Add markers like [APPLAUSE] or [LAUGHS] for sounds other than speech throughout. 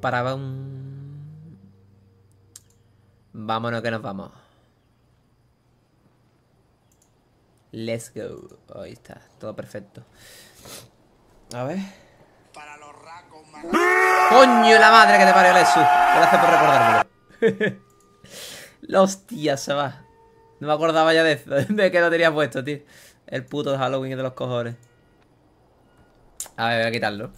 Para un... Vámonos que nos vamos. Let's go. Ahí está, todo perfecto. A ver. ¡Coño la madre que te parió, Lesu! Gracias por recordármelo. la [LAUGHS] hostia, se va. No me acordaba ya de eso. De que lo tenía puesto, tío. El puto Halloween de los cojones. A ver, voy a quitarlo.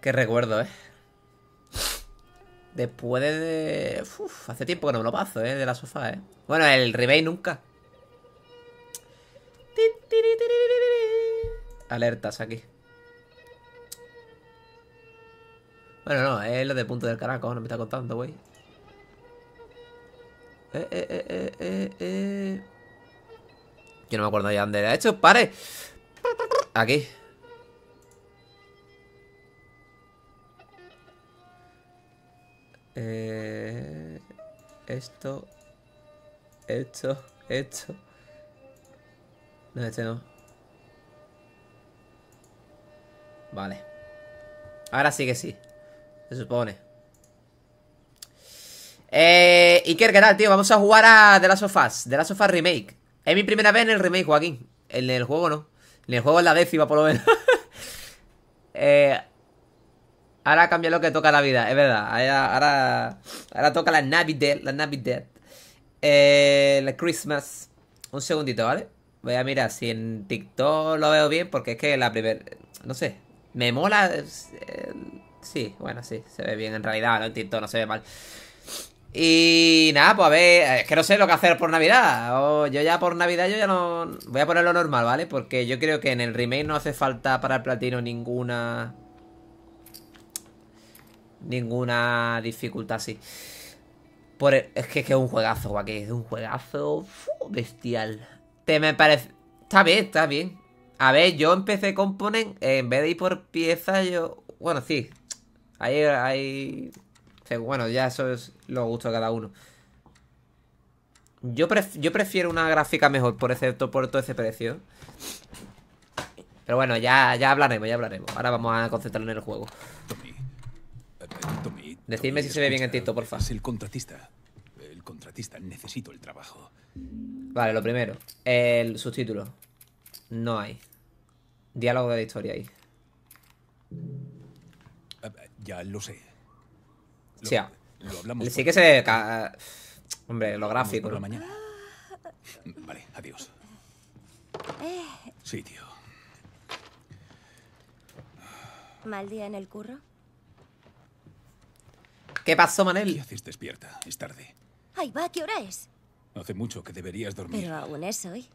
Qué recuerdo, eh. Después de... Uf, hace tiempo que no me lo paso, eh, de la sofá, eh. Bueno, el remake nunca. Alertas aquí. Bueno, no, es lo de punto del caraco, no me está contando, güey. Eh, eh, eh, eh, eh, eh. Yo no me acuerdo ya dónde era. hecho, pare. Aquí. Eh, esto. Esto. Esto. No, este no. Vale. Ahora sí que sí. Se supone. Eh, Iker, ¿qué tal, tío? Vamos a jugar a The Last of Us. The Last of Us Remake. Es mi primera vez en el remake, Joaquín. En el juego no. En el juego es la décima, por lo menos. [LAUGHS] eh, ahora cambia lo que toca la vida, es verdad. Ahora, ahora, toca la Navidad. La Navidad. Eh, la Christmas. Un segundito, ¿vale? Voy a mirar si en TikTok lo veo bien, porque es que la primera... No sé. Me mola... Eh, sí, bueno, sí. Se ve bien en realidad, ¿no? En TikTok no se ve mal. Y nada, pues a ver, es que no sé lo que hacer por Navidad. O yo ya por Navidad yo ya no... Voy a ponerlo normal, ¿vale? Porque yo creo que en el remake no hace falta para el platino ninguna... Ninguna dificultad así. Por es que es un juegazo, guaque. Es un juegazo bestial. Te me parece... Está bien, está bien. A ver, yo empecé Component, en vez de ir por piezas, yo... Bueno, sí. Ahí hay bueno, ya eso es lo gusto de cada uno. Yo, yo prefiero una gráfica mejor por, ese, por todo ese precio. Pero bueno, ya, ya hablaremos, ya hablaremos. Ahora vamos a concentrarnos en el juego. Tommy, Decidme si se ve bien el título, porfa. Es el contratista. El contratista, necesito el trabajo. Vale, lo primero. El subtítulo. No hay. Diálogo de la historia ahí. Ya lo sé. Sí, sí que se... Hombre, lo gráfico. la mañana. Vale, adiós. Sí, tío. ¿Mal día en el curro? ¿Qué pasó, Manel? ¿Qué haces despierta? Es tarde. Ay, va, ¿qué hora es? Hace mucho que deberías dormir. Pero aún es hoy.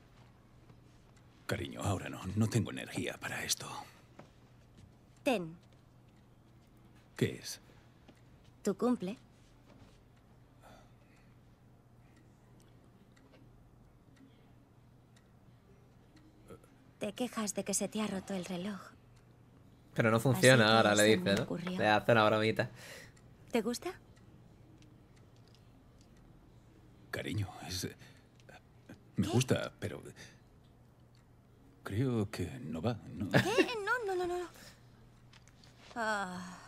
Cariño, ahora no. No tengo energía para esto. Ten. ¿Qué es? ¿Tu cumple? Te quejas de que se te ha roto el reloj. Pero no funciona ahora, le dice, ¿no? Le hace una bromita. ¿Te gusta? Cariño, es... Me gusta, pero... Creo que no va, ¿no? ¿Qué? No, no, no, no. Ah...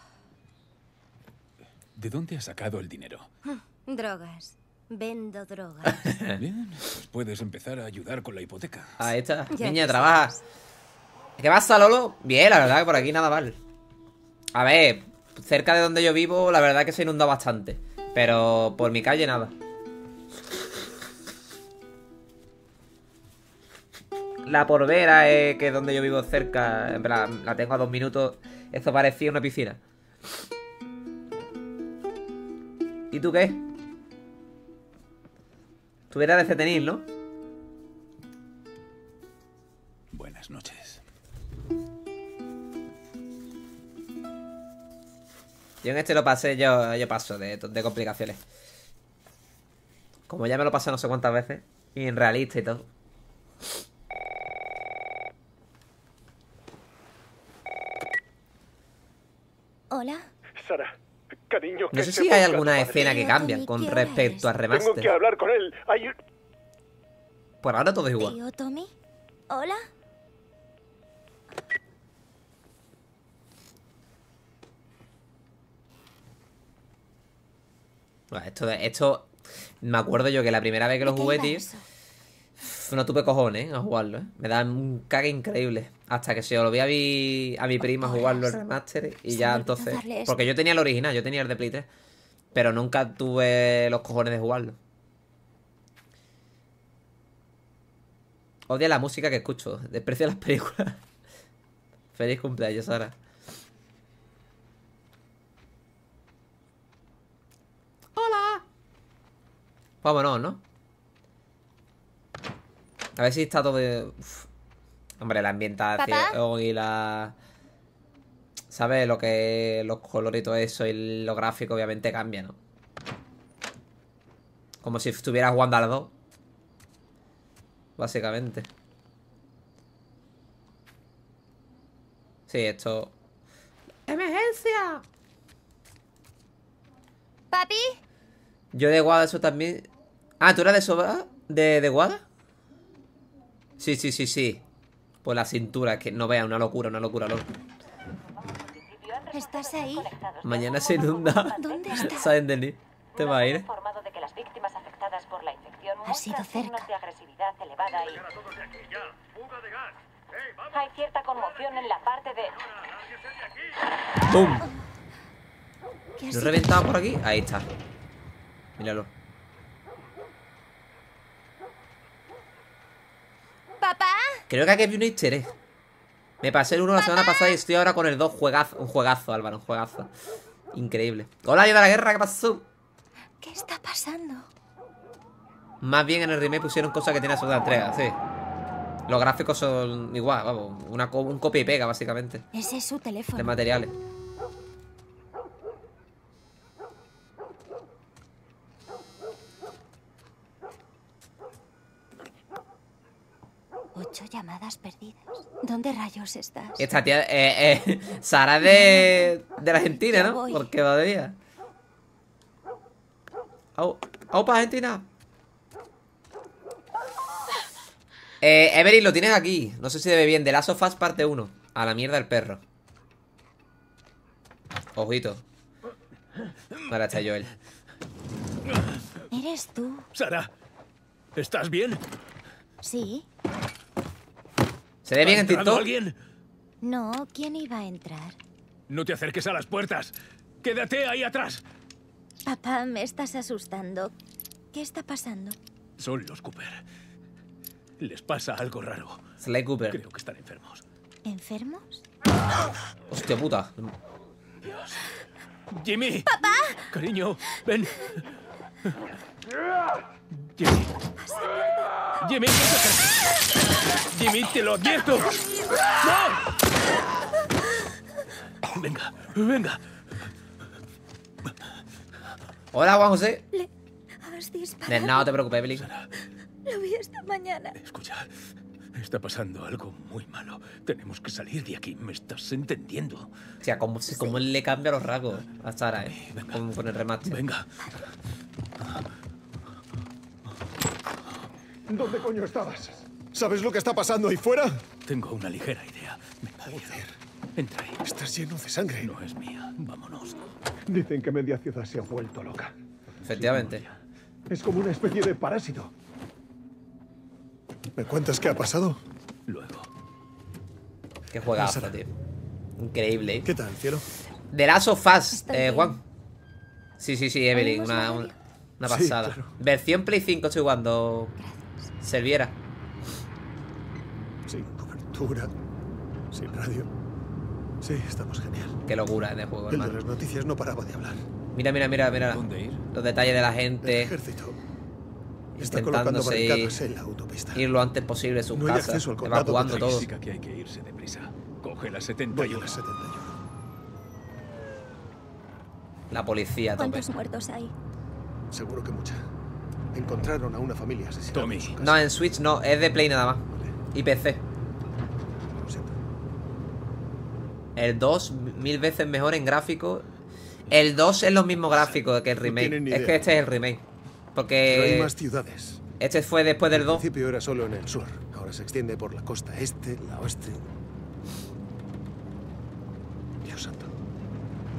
¿De dónde has sacado el dinero? [LAUGHS] Drogas. Vendo drogas. [LAUGHS] Bien, pues puedes empezar a ayudar con la hipoteca. Ahí está. Niña, trabaja. ¿Qué pasa, Lolo? Bien, la verdad que por aquí nada mal. A ver, cerca de donde yo vivo, la verdad que se inunda bastante. Pero por mi calle nada. La porvera, es que es donde yo vivo cerca, en plan, la tengo a dos minutos. Esto parecía una piscina. ¿Y tú qué? Eras de Cetenil, ¿no? Buenas noches. Yo en este lo pasé, yo, yo paso de, de complicaciones. Como ya me lo pasé no sé cuántas veces. Y en realista y todo. Hola. Sara, cariño. No sé si hay alguna escena que cambian con ¿qué hora respecto a? Tengo que remaster. hablar con él. Hay... Por ahora todo es igual. ¿Tío Tommy? ¿Hola? Bueno, Esto, esto me acuerdo yo que la primera vez que lo ¿De qué jugué, tío, no tuve cojones a jugarlo, ¿eh? Me da un cague increíble. Hasta que se lo vi a mi, a mi prima jugarlo el remaster y ya entonces... Porque yo tenía el original, yo tenía el de Play 3. Pero nunca tuve los cojones de jugarlo. Odia la música que escucho. [LAUGHS] Desprecia las películas. [LAUGHS] Feliz cumpleaños, Sara. Hola. Vámonos, ¿no? A ver si está todo de... Hombre, la ambientación y la... ¿Sabes? Lo que... Los colores y todo eso y lo gráfico obviamente cambia, ¿no? Como si estuviera jugando a las dos. Básicamente. Sí, esto... ¡Emergencia! ¿Papi? Yo de Guada eso también... Ah, ¿tú eras de Soba? ¿De, de Guada? Sí, sí, sí, sí. Pues la cintura, que no vea, una locura, una locura, loco. ¿Estás ahí? Mañana se inunda. ¿Dónde [LAUGHS] estás? ¿Saben de? ¿Te va a ir? informado de que las víctimas afectadas por la infección Ha sido cerca. de agresividad elevada y hay cierta conmoción en la parte de ¡Pum! ¿Qué ¿Lo he reventado por aquí? Ahí está. Míralo. ¿Papá? Creo que aquí había un easter egg. Me pasé el 1 la semana pasada y estoy ahora con el 2 juegazo. Un juegazo, Álvaro, un juegazo. Increíble. Hola, Dios de la guerra, ¿qué pasó? ¿Qué está pasando? Más bien en el remake pusieron cosas que tiene la segunda entrega, sí. Los gráficos son igual, vamos, una, un copia y pega, básicamente, Ese es su de teléfono. materiales. Ocho llamadas perdidas. ¿Dónde rayos estás? Esta tía, eh, eh, Sara es de, de la Argentina, ¿no? voy. Porque va de día. Au, au para Argentina. Eh, Everett, lo tienes aquí. No sé si debe bien. The Last of Us parte 1. A la mierda el perro. Ojito. Ahora está Joel. ¿Eres tú? Sara, ¿estás bien? Sí. ¿Se ve bien ¿Ha en TikTok? alguien? No, ¿quién iba a entrar? No te acerques a las puertas. Quédate ahí atrás. Papá, me estás asustando. ¿Qué está pasando? Son los Cooper. Les pasa algo raro. Sly Cooper. Creo que están enfermos. ¿Enfermos? Hostia puta. ¡Jimmy! ¡Papá! Cariño, ven. Jimmy. Jimmy, no te. Jimmy, te lo advierto. ¡No! Venga, venga. Hola, Juan José. Le has disparado. No te preocupes, Evelyn. Lo vi esta mañana. Escucha, está pasando algo muy malo. Tenemos que salir de aquí. ¿Me estás entendiendo? O sea, cómo, se- cómo le cambia los rasgos a Sara, eh. Con, con el remate. Venga. ¿Dónde coño estabas? ¿Sabes lo que está pasando ahí fuera? Tengo una ligera idea. Venga, Joder. Entra ahí. Estás lleno de sangre. No es mía. Vámonos. Dicen que media ciudad se ha vuelto loca. Efectivamente. Es como una especie de parásito. ¿Me cuentas qué ha pasado? Luego. Qué juegazo, tío. Increíble. ¿eh? ¿Qué tal, cielo? The Last of Us, eh. Juan. Sí, sí, sí, Evelyn. ¿Oímos Una, una, Sí, pasada. claro. Versión Play 5 estoy jugando. Serviera. Sin cobertura, sin radio. Sí, estamos genial. Qué locura en el juego, El de hermano. las noticias no paraba de hablar. Mira, mira, mira, mira. ¿Dónde ir? Los detalles de la El gente. ejército está colocando Intentándose ir, en la autopista. ir lo antes posible de sus No hay casas. Evacuando todo. Que hay que irse deprisa. Coge la Voy a 71. las 71. La policía tope. ¿Cuántos muertos hay? Seguro que mucha. Encontraron a una familia asesinada. Tommy. en su casa. No, en Switch no, es de Play nada más. Vale, Y PC. lo siento. El 2 mil veces mejor en gráfico. El 2 es los mismos gráficos que el remake. Es que este es el remake. Pero hay Porque más ciudades. este fue después del Al 2. principio era solo en el sur. Ahora se extiende por la costa este, la oeste. Dios santo.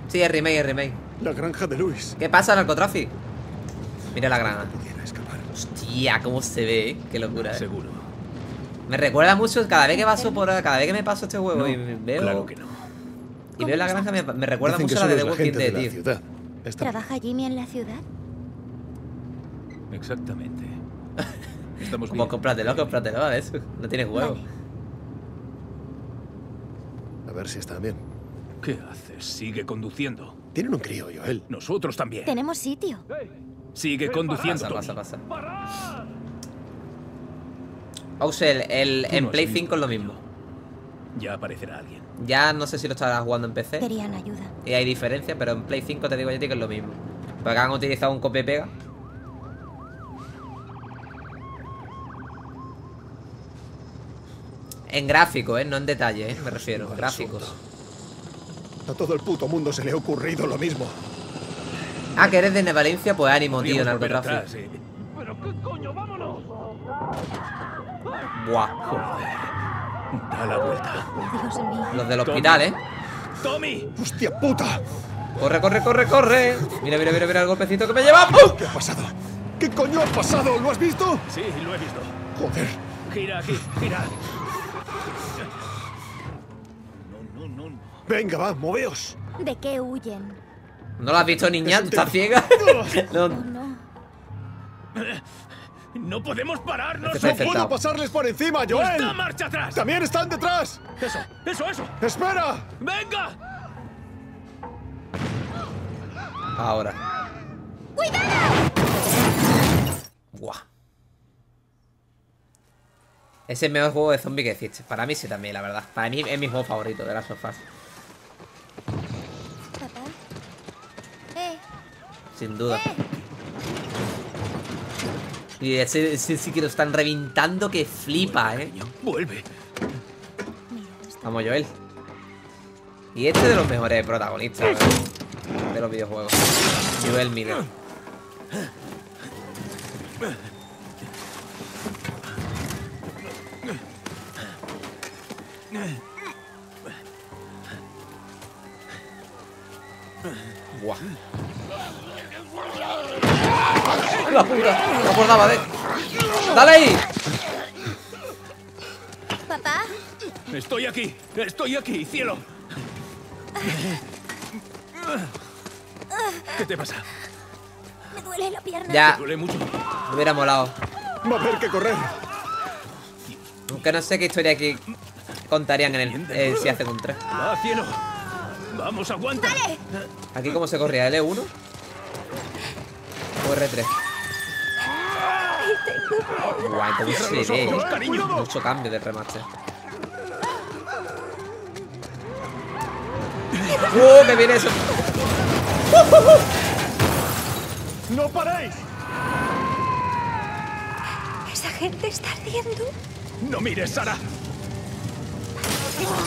Sí, el remake, el remake. La granja de Luis. ¿Qué pasa, narcotrafic? Mira la grana. Hostia, cómo se ve, ¿eh? Qué locura, ¿eh? Seguro. Me recuerda mucho cada vez que paso por cada vez que me paso este juego No, y me veo Claro que no. y veo la granja me, me recuerda Dicen mucho a la de The Walking Dead, la tío. ciudad. ¿Trabaja Jimmy en la ciudad? Exactamente. [LAUGHS] Estamos Como bien. cómpratelo, cómpratelo, a eso. No tienes huevo. Vale. A ver si está bien. ¿Qué haces? Sigue conduciendo. Tienen un crío, Joel. Nosotros también. Tenemos sitio. Sigue conduciendo. Pasa, pasa, pasa. Ousel, el, Tú en Play visto 5 es lo mismo. Ya aparecerá alguien. Ya no sé si lo estarás jugando en PC. Querían ayuda. Y hay diferencia, pero en Play 5 te digo yo a ti que es lo mismo. Porque han utilizado un copia y pega. En gráfico, ¿eh? No en detalle, ¿eh? Me refiero. Gráficos. A todo el puto mundo se le ha ocurrido lo mismo. Ah, que eres de Valencia, pues ánimo, tío, Podríamos volver narcotráfico. atrás, eh. Buah. Da la vuelta. Los del hospital, ¿eh? ¡Tommy! ¡Hostia puta! Corre, corre, corre, corre. Mira, mira, mira, mira el golpecito que me lleva. ¡Pum! ¿Qué ha pasado? ¿Qué coño ha pasado? ¿Lo has visto? Sí, lo he visto. Joder. Gira aquí, gira. No, no, no, no. Venga, va, moveos. ¿De qué huyen? ¿No lo has visto, niña? ¿Tú estás ciega? [LAUGHS] no. Oh, no. No podemos pararnos. Este está ¡No puedo pasarles por encima, ¡Está Joel! marcha atrás! ¡También están detrás! Eso, eso, eso. ¡Espera! ¡Venga! Ahora. Buah. Es el mejor juego de zombie que existe. Para mí sí también, la verdad. Para mí es mi juego favorito de las sofás. Sin duda. Y ese, ese sí que lo están reventando que flipa, eh. Niño, vuelve. Vamos, Joel. Y este de los mejores protagonistas ¿eh? de los videojuegos. Joel Miller. Buah. La puta, no acordaba de. ¡Dale ahí! Papá. Estoy aquí, estoy aquí, cielo. ¿Qué te pasa? Me duele la pierna. Ya, ¿Duele mucho? me hubiera molado. Va a haber que correr. Aunque no sé qué historia aquí contarían en el eh, si hacen un 3. Va, cielo. Vamos, aguanta. Aquí cómo se corría, L1 o R3. Guay, cómo se ve. ojos, cariño. Mucho cambio de remaster. ¡Uh! ¡Que viene eso! ¡No paréis! Esa gente está ardiendo. No mires, Sara.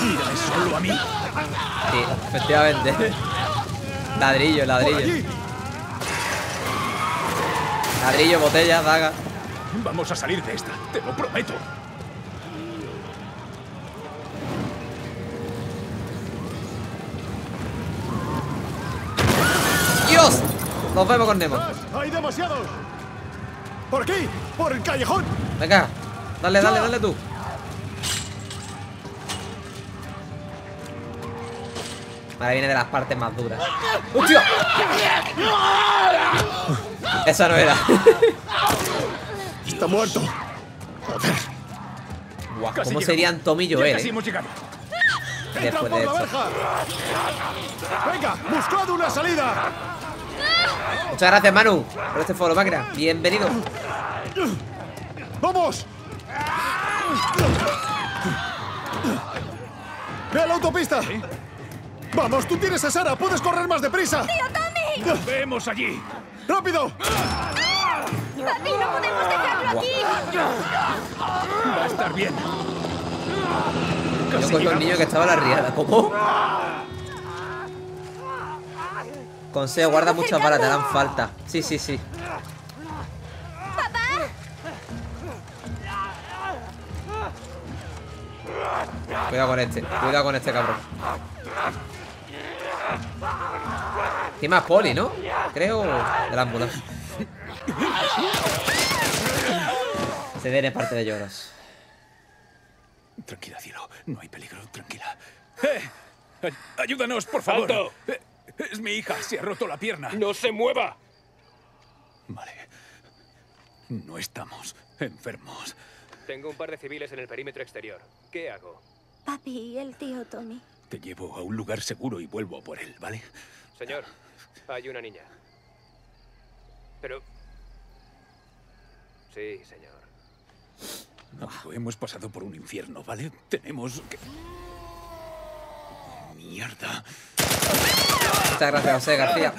Mírame solo a mí. Sí, efectivamente. Ladrillo, ¡Por ladrillo. Ladrillo, botella, daga. Vamos a salir de esta, te lo prometo. ¡Dios! Nos vemos con Nemo. ¡Hay demasiados! ¡Por aquí! ¡Por el callejón! Venga, dale, dale, dale tú. Ahora viene de las partes más duras. ¡Hostia! Esa no era. ¡Está muerto! ¡Joder! Guau, ¿Cómo serían Tom y Ya Joel, casi eh? hemos llegado. ¡Entran Después por de la esto. verja! ¡Venga! ¡Buscad una salida! Muchas gracias, Manu, por este foro, máquina. Bienvenido. ¡Vamos! ¡Ve a la autopista! ¡Vamos! ¡Tú tienes a Sara! ¡Puedes correr más deprisa! Nos vemos allí. ¡Rápido! Papi, no podemos dejarlo aquí. Va a estar bien. Yo Casi cogí a un niño que estaba la riada. ¿Cómo? Consejo, guarda muchas balas, te dan falta. Sí, sí, sí. Cuidado con este, cuidado con este cabrón. Tiene más poli, ¿no? Creo del ambulancia. Se viene parte de lloros. Tranquila, cielo. No hay peligro. Tranquila. ¡Eh! Ay- ¡Ayúdanos, por favor! ¡Alto! Eh, Es mi hija. Se ha roto la pierna. ¡No se mueva! Vale. No estamos enfermos. Tengo un par de civiles en el perímetro exterior. ¿Qué hago? Papi y el tío Tommy. Te llevo a un lugar seguro y vuelvo por él, ¿vale? Señor, hay una niña. Pero... Sí, señor. Amigo, hemos pasado por un infierno, ¿vale? Tenemos que... Mierda. Muchas gracias, José García.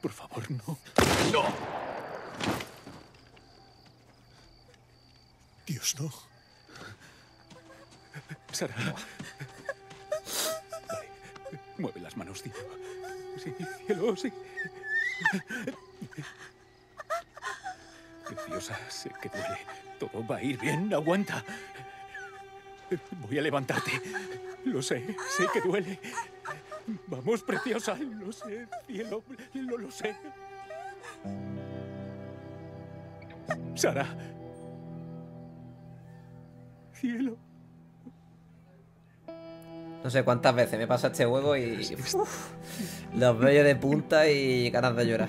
Por favor, no. ¡No! Dios, no. Sara. Vale. Mueve las manos, cielo. Sí, cielo, sí. Preciosa, sé que duele. Todo va a ir bien, aguanta. Voy a levantarte. Lo sé, sé que duele. Vamos, preciosa, lo sé, cielo, lo, lo sé. Sara. Cielo. No sé cuántas veces me pasa este juego y. uf, los vellos de punta y ganas de llorar.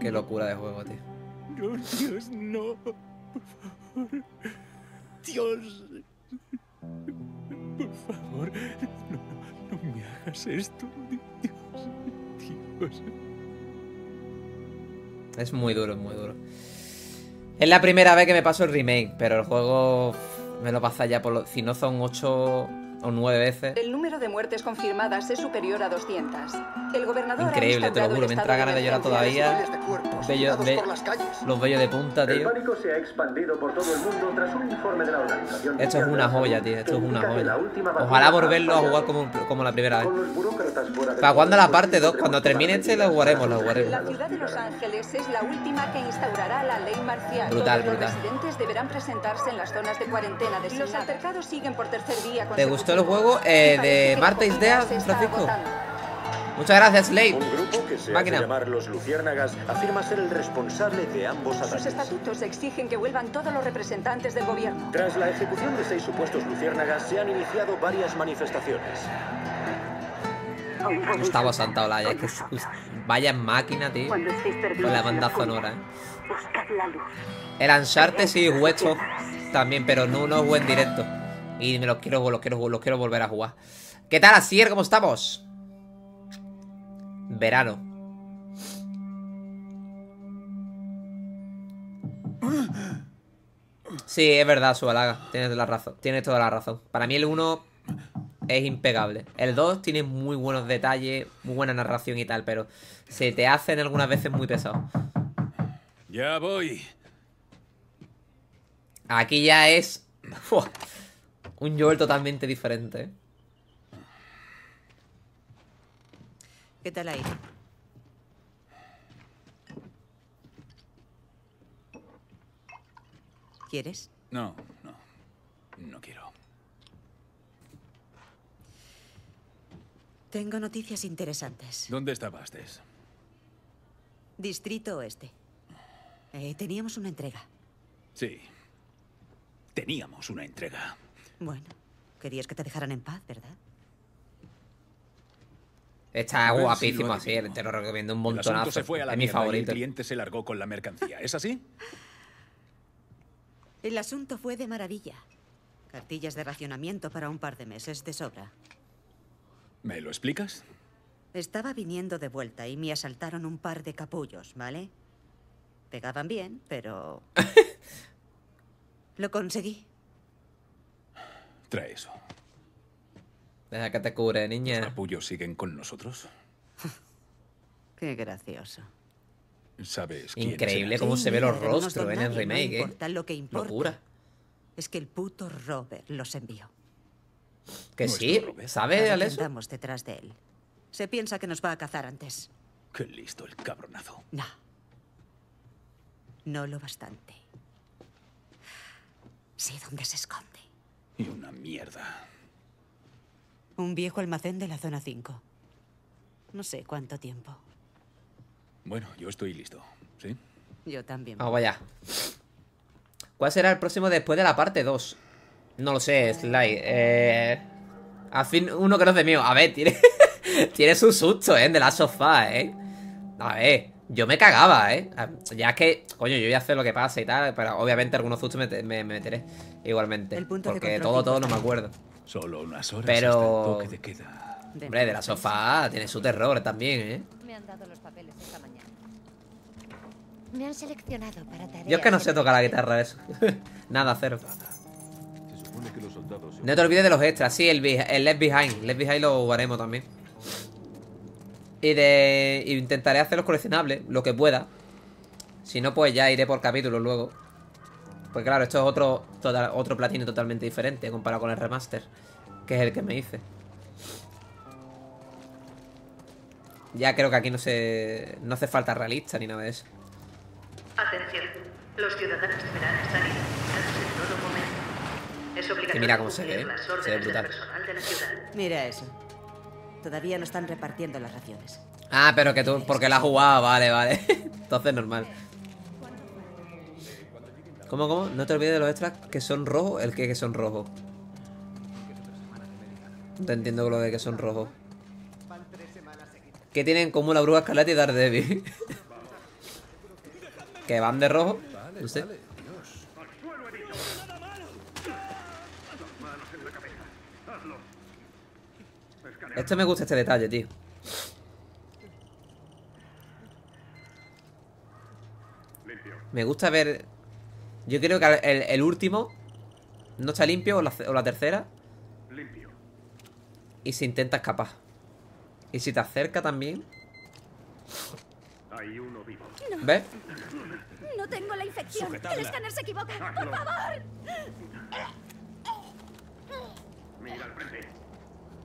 Qué locura de juego, tío. No, Dios, no. Por favor. Dios. Por favor. No, no, me hagas esto. Dios. Dios. Es muy duro, es muy duro. Es la primera vez que me paso el remake, pero el juego me lo pasa ya por lo... Si no son 8 o 9 veces. El número de muertes confirmadas es superior a 200. El gobernador Increíble, ha te lo juro, me entra ganas de llorar todavía. Miles de cuerpos Bello- tirados ve- por las calles. Los vellos de punta, El tío. pánico se ha expandido por todo el mundo tras un informe de la Organización Esto es una joya, tío. Esto es una joya. Ojalá volverlo a jugar como, como la primera vez. Para cuando la parte 2, podremos cuando termine este, lo jugaremos, lo jugaremos. La ciudad de Los Ángeles es la última que instaurará la ley marcial. Brutal, Todos los brutal. residentes deberán presentarse en las zonas de cuarentena. Los altercados siguen por tercer día ¿Te gustó el juego eh, de Marta is Dead, Francisco? Muchas gracias, Slade. Un grupo que se Máquina. hace llamar los Luciérnagas afirma ser el responsable de ambos Sus ataques. estatutos exigen que vuelvan todos los representantes del gobierno. Tras la ejecución de seis supuestos luciérnagas, se han iniciado varias manifestaciones. Gustavo Santaolalla, es que es- vaya máquina, tío. Con la banda sonora, eh. El Uncharted sí esto también, pero no, no jugué en directo. Y me los quiero, los quiero, volver a jugar. ¿Qué tal, Asier? ¿Cómo estamos? Verano. Sí, es verdad, Subalaga. Tienes la razón. Tienes toda la razón. Para mí el 1 es impecable. El 2 tiene muy buenos detalles, muy buena narración y tal, pero se te hacen algunas veces muy pesado. Ya voy. Aquí ya es. [LAUGHS] un Joel totalmente diferente. ¿Qué tal ahí? ¿Quieres? No, no. No quiero. Tengo noticias interesantes. ¿Dónde estabas, Tess? Distrito Oeste. Eh, teníamos una entrega. Sí. Teníamos una entrega. Bueno, querías que te dejaran en paz, ¿verdad? Está guapísimo lo así, te lo recomiendo un El asunto montonazo. se fue a la es mi y el favorito. cliente se largó con la mercancía. ¿Es así? [LAUGHS] El asunto fue de maravilla. Cartillas de racionamiento para un par de meses de sobra. ¿Me lo explicas? Estaba viniendo de vuelta y me asaltaron un par de capullos, ¿vale? Pegaban bien, pero... [LAUGHS] Lo conseguí. Trae eso. Deja que te cubre, ¿Los niña. capullos siguen con nosotros? [LAUGHS] Qué gracioso. ¿Sabes quién Increíble cómo Sí, se ven los rostros en el y no remake, eh. importa lo que importa. Locura. es que el puto Robert los envió. Que Nuestro sí, Robert. ¿sabe, Aleso? andamos detrás de él. Se piensa que nos va a cazar antes. Qué listo el cabronazo. No. No lo bastante. Sé dónde se esconde. Y una mierda. Un viejo almacén de la zona 5. No sé cuánto tiempo. Bueno, yo estoy listo. ¿Sí? Yo también. Vamos allá. ¿Cuál será el próximo después de la parte 2? No lo sé, Sly. Eh... Al fin, uno que no es de mío. A ver, tiene. [LAUGHS] tiene su susto, ¿eh? De la sofá, ¿eh? A ver, yo me cagaba, ¿eh? Ya es que, coño, yo voy a hacer lo que pasa y tal. Pero obviamente algunos sustos me, me- me meteré. Igualmente. El punto de porque todo, todo no me acuerdo. Solo unas horas Pero- hasta el toque de queda. Hombre, de la sofá tiene su terror también, ¿eh? Me han dado los papeles esta mañana. Me han seleccionado para tareas. Yo es que no sé tocar la guitarra, eso. [LAUGHS] Nada, cero. Se supone que los soldados... No te olvides de los extras, sí, el, el Left Behind. Left Behind lo jugaremos también. Y de. intentaré hacer los coleccionables, lo que pueda. Si no, pues ya iré por capítulos luego. Pues claro, esto es otro, total- otro platino totalmente diferente comparado con el remaster, que es el que me hice. Ya creo que aquí no se. no hace falta realista ni nada de eso. Atención, los ciudadanos deberán estar identificados en todo momento. Es obligatorio mira cómo se ve, las se ve órdenes del brutal. personal de la ciudad. Mira eso. Todavía no están repartiendo las raciones. Ah, pero que tú. porque la has jugado, vale, vale. [LAUGHS] Entonces normal. ¿Cómo, cómo? No te olvides de los extras que son rojos. ¿El que, que son rojos? No te entiendo lo de que son rojos. ¿Qué tienen en común la bruja escarlata y Daredevil? [LAUGHS] ¿Que van de rojo? No sé. Este me gusta este detalle, tío. Me gusta ver. Yo creo que el, el último no está limpio o la, o la tercera. Y se intenta escapar. Y si te acerca también. ¿Ves? No tengo la infección. El escáner se equivoca. Por favor.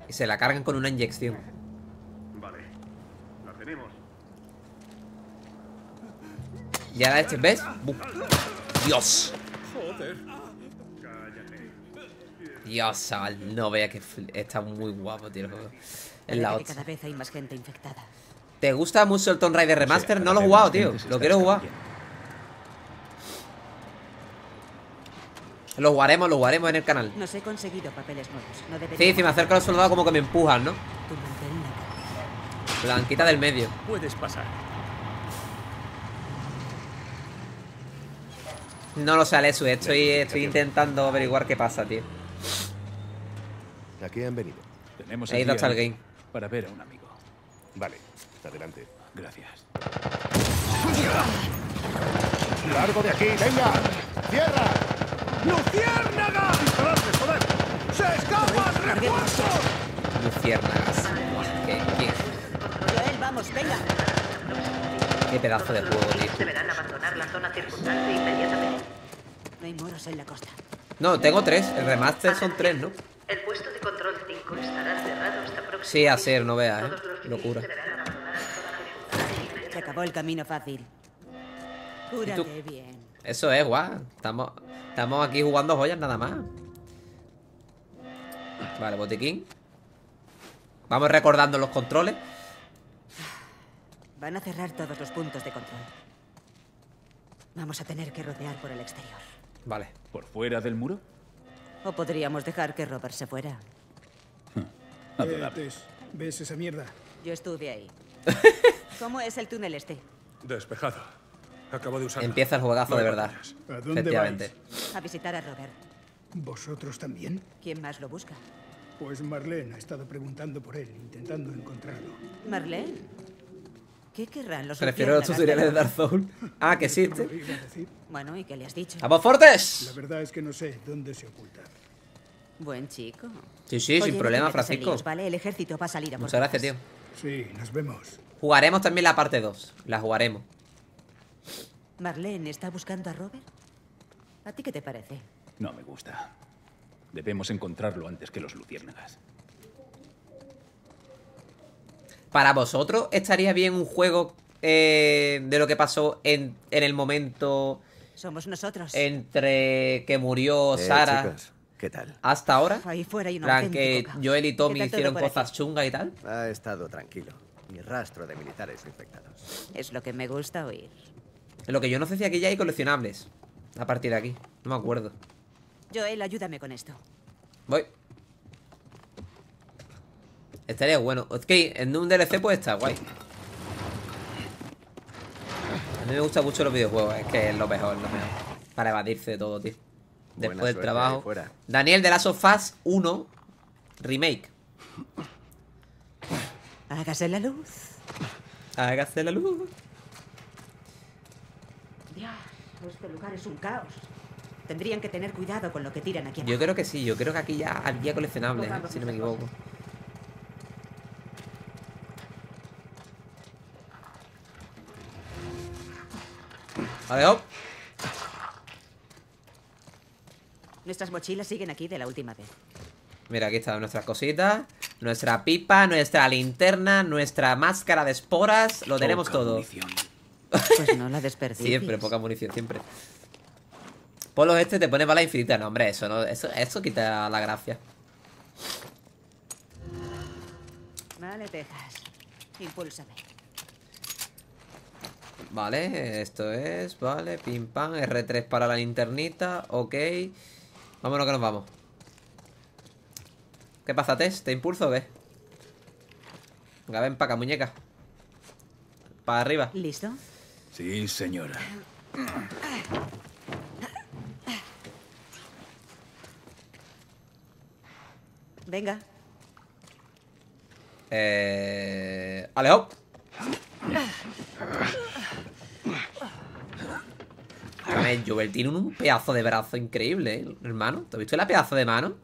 Y se la cargan con una inyección. Vale. La tenemos. Y ahora este, ¿ves? ¡Bum! ¡Dios! Dios, chaval, no vea que está muy guapo, tío, el juego. Es la hostia. cada vez hay más gente infectada. ¿Te gusta mucho el Tomb Raider Remaster? O sea, no lo he jugado, tío. Lo quiero jugar. Lo jugaremos, lo jugaremos en el canal. Nos he conseguido papeles nuevos. No. Sí, si me acerco a los soldados como que me empujan, ¿no? Blanquita del medio. Puedes pasar. No lo sé, Alesu. Estoy, estoy intentando averiguar qué pasa, tío. ¿A qué han venido? Tenemos He ido aquí hasta el game. Para ver a un amigo. Vale, adelante. Gracias. ¡Largo de aquí, venga! ¡Cierra! ¡Luciérnaga! ¡Disparadme, joder! ¡Se escapan! ¡Refuerzos! Luciérnagas. Qué, qué, Joel, vamos, venga. qué pedazo de juego, tío. Deberán abandonar la zona circundante inmediatamente. No hay moros en la costa. No, tengo tres. El remaster son tres, ¿no? El puesto de control 5 estará cerrado hasta próximo. Sí, a ser, no veas, ¿eh? Locura. Se acabó el camino fácil. Cúrate bien. Eso es, guau. Estamos, estamos aquí jugando joyas nada más. Vale, botiquín. Vamos recordando los controles. Van a cerrar todos los puntos de control. Vamos a tener que rodear por el exterior. Vale. ¿Por fuera del muro? O podríamos dejar que Robert se fuera. [LAUGHS] Adorable. Tess, ¿ves esa mierda? Yo estuve ahí. [LAUGHS] ¿Cómo es el túnel este? Despejado. Acabo de usarlo. Empieza el juegazo de verdad. ¿A dónde Efectivamente. A visitar a Robert. ¿Vosotros también? ¿Quién más lo busca? Pues Marlene ha estado preguntando por él, intentando encontrarlo. Marlene. ¿Qué querrán los Prefiero los tutoriales de Dark Souls. Ah, que ¿Lo existe. iba a decir? Bueno, ¿y qué le has dicho? ¡Vamos La fortes! verdad es que no sé dónde se oculta. Buen chico. Sí, sí, Oye, sin problema, Francisco. líos, ¿vale? El ejército va a salir a por Muchas gracias, tío. Sí, nos vemos. Jugaremos también la parte 2. La jugaremos. ¿Marlene está buscando a Robert? ¿A ti qué te parece? No me gusta. Debemos encontrarlo antes que los luciérnagas. Para vosotros, ¿estaría bien un juego eh, de lo que pasó en, en el momento Somos nosotros. entre que murió Eh, Sara chicos, ¿qué tal? hasta ahora? Ahí fuera hay un plan que caos. Joel y Tommy ¿Qué tal todo hicieron cosas chungas y tal. Ha estado tranquilo. Ni rastro de militares infectados. Es lo que me gusta oír. Lo que yo no sé si aquí ya hay coleccionables. A partir de aquí. No me acuerdo. Joel, ayúdame con esto. Voy. Estaría bueno. Es que en un DLC puede estar guay. A mí me gustan mucho los videojuegos. Es que es lo mejor, lo mejor. Para evadirse de todo, tío. Después Buena del trabajo. fuera. Daniel de Last of Us 1 Remake. Hágase la luz. Hágase la luz. Dios, este lugar es un caos. Tendrían que tener cuidado con lo que tiran aquí. Yo creo que sí, yo creo que aquí ya había coleccionables, ¿eh? Pongamos si no me equivoco. Vale, hop. Nuestras mochilas siguen aquí de la última vez. Mira, aquí están nuestras cositas. Nuestra pipa, nuestra linterna, nuestra máscara de esporas. Lo tenemos Poca todo. munición. Pues no la desperdicies. Siempre, poca munición, siempre. Polo este te pone bala infinita. No, hombre, eso no, eso, eso quita la gracia. Vale, Texas. Impúlsame. Vale, esto es, vale, pim pam, R3 para la linternita, ok. Vámonos que nos vamos. ¿Qué pasa, Tess? ¿Te impulso o qué? Venga, ven para acá, muñeca. Para arriba. ¿Listo? Sí, señora. Venga. Eh... ¡Ale, hop! A ver, Joel tiene un pedazo de brazo increíble, ¿eh? hermano. ¿Te has visto la pedazo de mano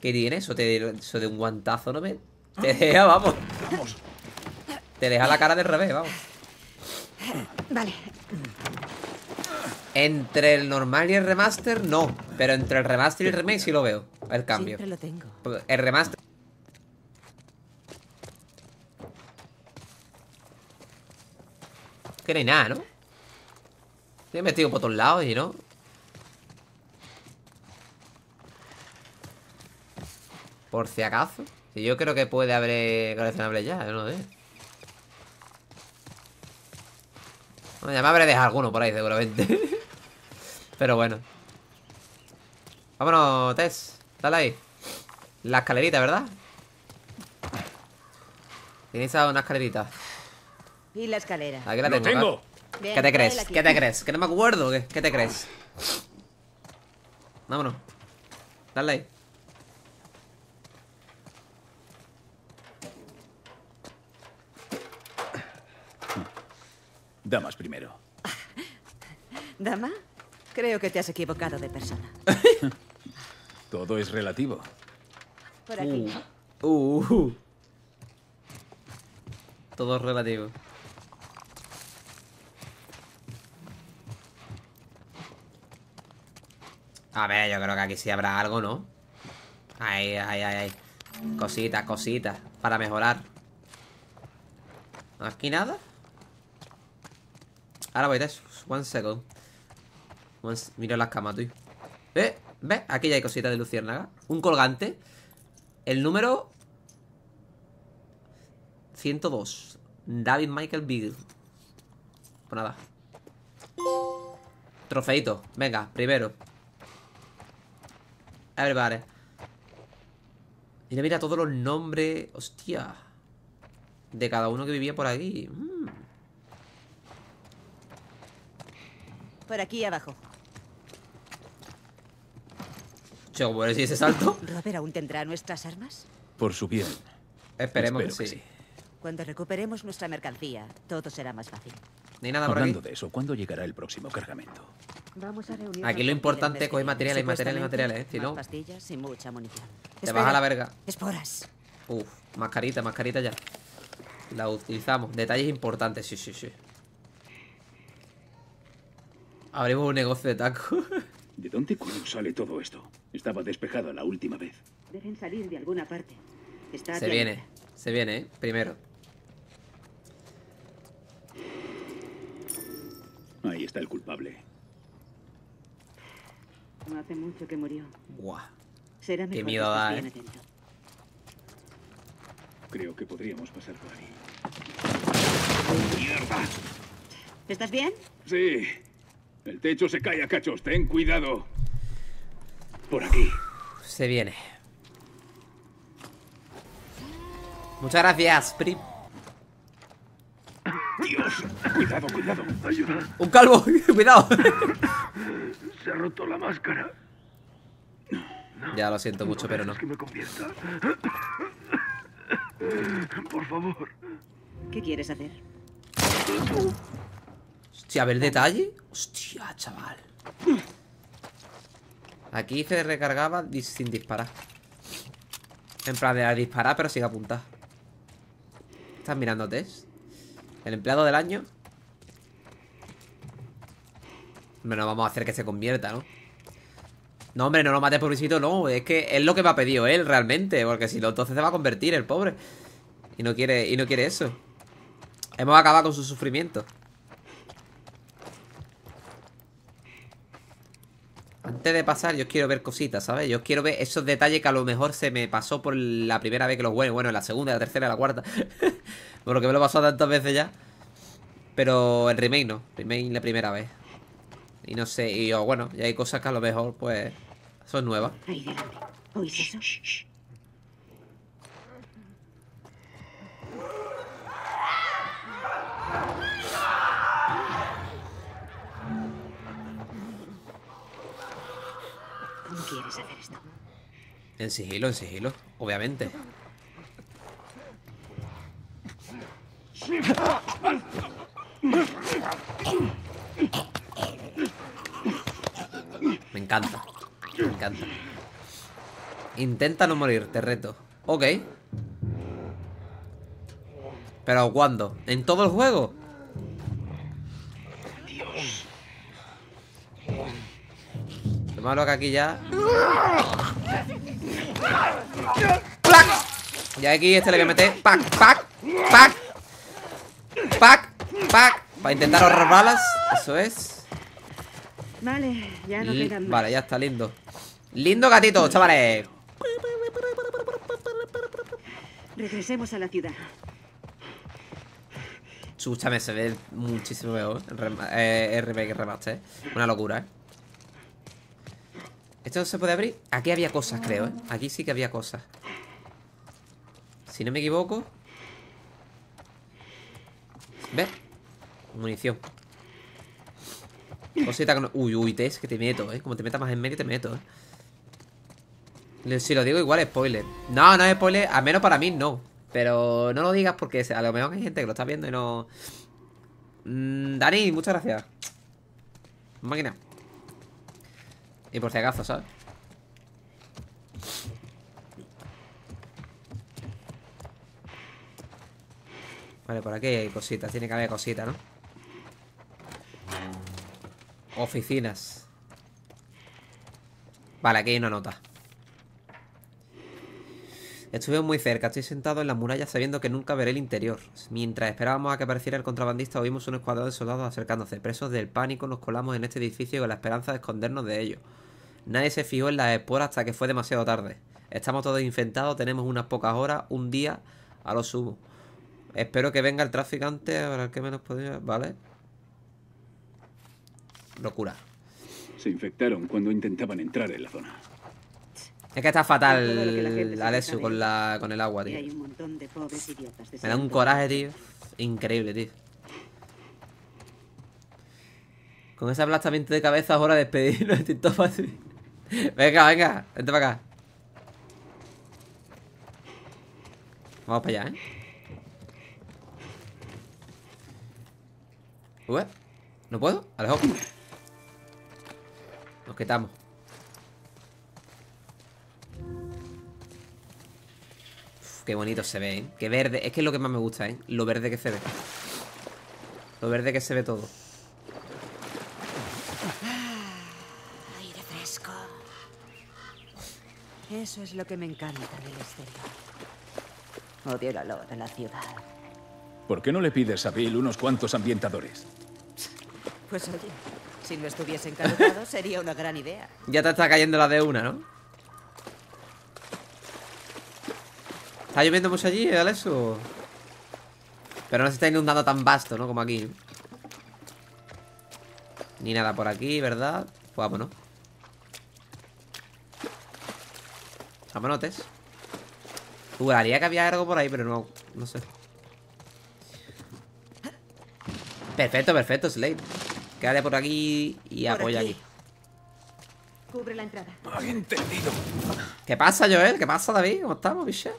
que tiene? Eso, te, eso de un guantazo, ¿no me...? Te deja, vamos. Te deja la cara del revés, vamos. Vale. Entre el normal y el remaster, no. Pero entre el remaster y el remake sí lo veo. El cambio. Siempre lo tengo. Porque El remaster. Que no hay nada, ¿no? Estoy investigo por todos lados y no. Por si acaso. Si yo creo que puede haber coleccionable ya, no sé. Bueno, ya me habré dejado alguno por ahí, seguramente. [LAUGHS] Pero bueno. Vámonos, Tess. Dale ahí. La escalerita, ¿verdad? Tenéis una escalerita. Y la escalera. Aquí la ¡Lo tengo. tengo! acá. Bien, ¿Qué te crees? ¿Qué te crees? ¿Que no me acuerdo? o ¿Qué, ¿Qué te crees? Vámonos. Dale ahí. Damas primero. ¿Dama? Creo que te has equivocado de persona. [LAUGHS] Todo es relativo. Por aquí. Uh, uh. Todo es relativo. A ver, yo creo que aquí sí habrá algo, ¿no? Ahí, ahí, ahí, ahí. Cositas, cositas. Para mejorar. ¿Aquí nada? Ahora voy, Tess. One second. One Mira las camas, tú. ¿Eh? ¿Ves? Aquí ya hay cositas de luciérnaga. Un colgante. El número 102. David Michael Bigg. Pues nada. Trofeito. Venga, primero. Everybody. Mira, mira todos los nombres. Hostia. De cada uno que vivía por aquí. Mm. Por aquí abajo. Che, bueno, si ese salto. ¿Robert aún tendrá nuestras armas? Por su bien. Esperemos que que sí. sí. Cuando recuperemos nuestra mercancía, todo será más fácil. Ni nada por aquí. Hablando de eso, ¿cuándo llegará el próximo cargamento? Vamos a reunirnos Aquí lo importante es coger materiales, materiales, materiales, ¿eh? Si no- pastillas y mucha munición. Te Espera. vas a la verga. Esporas. Uf, mascarita, mascarita ya. La utilizamos. Detalles importantes, sí, sí, sí. Abrimos un negocio de tacos. [LAUGHS] ¿De dónde coño sale todo esto? Estaba despejada la última vez. Deben salir de alguna parte. Está Se viene, se viene, ¿eh? Primero. Ahí está el culpable. No hace mucho que murió. Buah. Será Qué mejor miedo da, bien ¿eh? atento. Creo que podríamos pasar por ahí. ¡Mierda! ¿Estás bien? Sí. El techo se cae a cachos. Ten cuidado. Por aquí. Se viene. Muchas gracias, Pri. Dios. Cuidado, cuidado. Ayuda. Un calvo, [LAUGHS] cuidado. Se ha roto la máscara. Ya lo siento mucho, pero no. Que me convierta. Por favor. ¿Qué quieres hacer? Hostia, a ver detalle. Hostia, chaval. Aquí se recargaba sin disparar. En plan de disparar, pero sin apuntar. ¿Estás mirando test? El empleado del año. Hombre, no vamos a hacer que se convierta, ¿no? No, hombre, no lo mates pobrecito, no. Es que es lo que me ha pedido él realmente. Porque si no, entonces se va a convertir el pobre. Y no quiere, y no quiere eso. Hemos acabado con su sufrimiento. Antes de pasar, yo quiero ver cositas, ¿sabes? Yo quiero ver esos detalles que a lo mejor se me pasó por la primera vez que los jugué. Bueno, en la segunda, la tercera, la cuarta. [LAUGHS] por lo que me lo he pasado tantas veces ya. Pero el remake no. Remake la primera vez. Y no sé, y oh, bueno, y hay cosas que a lo mejor, pues, son nuevas. Ahí delante. ¿Oís eso? ¿Cómo quieres hacer esto? En sigilo, en sigilo, obviamente. Me encanta. Me encanta. Intenta no morir, te reto. Ok. ¿Pero cuándo? ¿En todo el juego? Lo malo que aquí ya... ¡Plac! Y aquí este le voy a meter ¡Pac! ¡Pac! ¡Pac! ¡Pac! ¡Pac! Para intentar ahorrar balas Eso es Vale, ya no quedan más. Vale, ya está, lindo Lindo gatito, chavales Regresemos a la ciudad. Escúchame, se ve muchísimo mejor el, eh, remake remaster, ¿eh? Una locura, ¿eh? ¿Esto se puede abrir? Aquí había cosas, creo, ¿eh? Aquí sí que había cosas Si no me equivoco ¿Ves? Munición Cosita no... Uy, uy, Tess, que te meto, ¿eh? Como te metas más en medio, te meto, ¿eh? Si lo digo igual spoiler No, no es spoiler, al menos para mí no Pero no lo digas porque a lo mejor hay gente que lo está viendo y no... Mm, Dani, muchas gracias Máquina Y por si acaso, ¿sabes? Vale, por aquí hay cositas Tiene que haber cositas, ¿no? Oficinas Vale, aquí hay una nota Estuve muy cerca, estoy sentado en la muralla sabiendo que nunca veré el interior. Mientras esperábamos a que apareciera el contrabandista, oímos un escuadrón de soldados acercándose. Presos del pánico, nos colamos en este edificio con la esperanza de escondernos de ellos. Nadie se fijó en las esporas hasta que fue demasiado tarde. Estamos todos infectados, tenemos unas pocas horas, un día a lo sumo. Espero que venga el traficante, ahora el que menos podría... ¿Vale? Locura. Se infectaron cuando intentaban entrar en la zona. Es que está fatal Alessio con, la, con el agua, tío. Me da un coraje, tío. Increíble, tío. Con ese aplastamiento de cabeza es hora de despedirnos [LAUGHS] de TikTok fácil. Venga, venga, vente para acá. Vamos para allá, ¿eh? Ué, ¿No puedo? Alejo. Nos quitamos. Uf, qué bonito se ve, ¿eh? Qué verde. Es que es lo que más me gusta, ¿eh? Lo verde que se ve. Lo verde que se ve todo. Aire Eso es lo que me encanta del exterior. Odio el olor de la ciudad. ¿Por qué no le pides a Bill unos cuantos ambientadores? Pues oye, si no estuviesen caducados sería una gran idea. Ya te está cayendo la de una, ¿no? ¿Está lloviendo mucho allí, Alessio? Pero no se está inundando tan vasto, ¿no? Como aquí Ni nada por aquí, ¿verdad? Pues vámonos Vámonotes Juraría que había algo por ahí, pero no, no sé Perfecto, perfecto, Slade Quédate por aquí y Por apoya aquí. aquí. Cubre la entrada. entendido. ¿Qué pasa, Joel? ¿Qué pasa, David? ¿Cómo estamos, biche?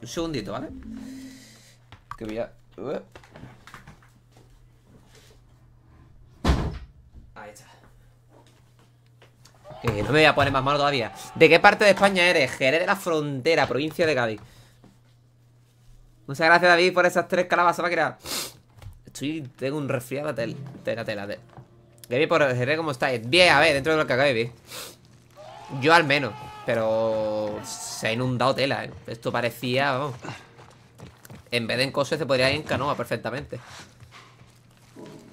Un segundito, ¿vale? Que voy a... Ué. Ahí está. No me voy a poner más malo todavía. ¿De qué parte de España eres? Jerez de la Frontera, provincia de Cádiz. Muchas gracias, David, por esas tres calabazas máquinas. Estoy... Tengo un resfriado tel, tela, tela, tela. Gaby por Jerez, ¿cómo estáis? Bien, a ver, dentro de lo que cabe bien. Yo al menos. Pero se ha inundado tela, ¿eh? Esto parecía, vamos. En vez de en coche se podría ir en canoa perfectamente.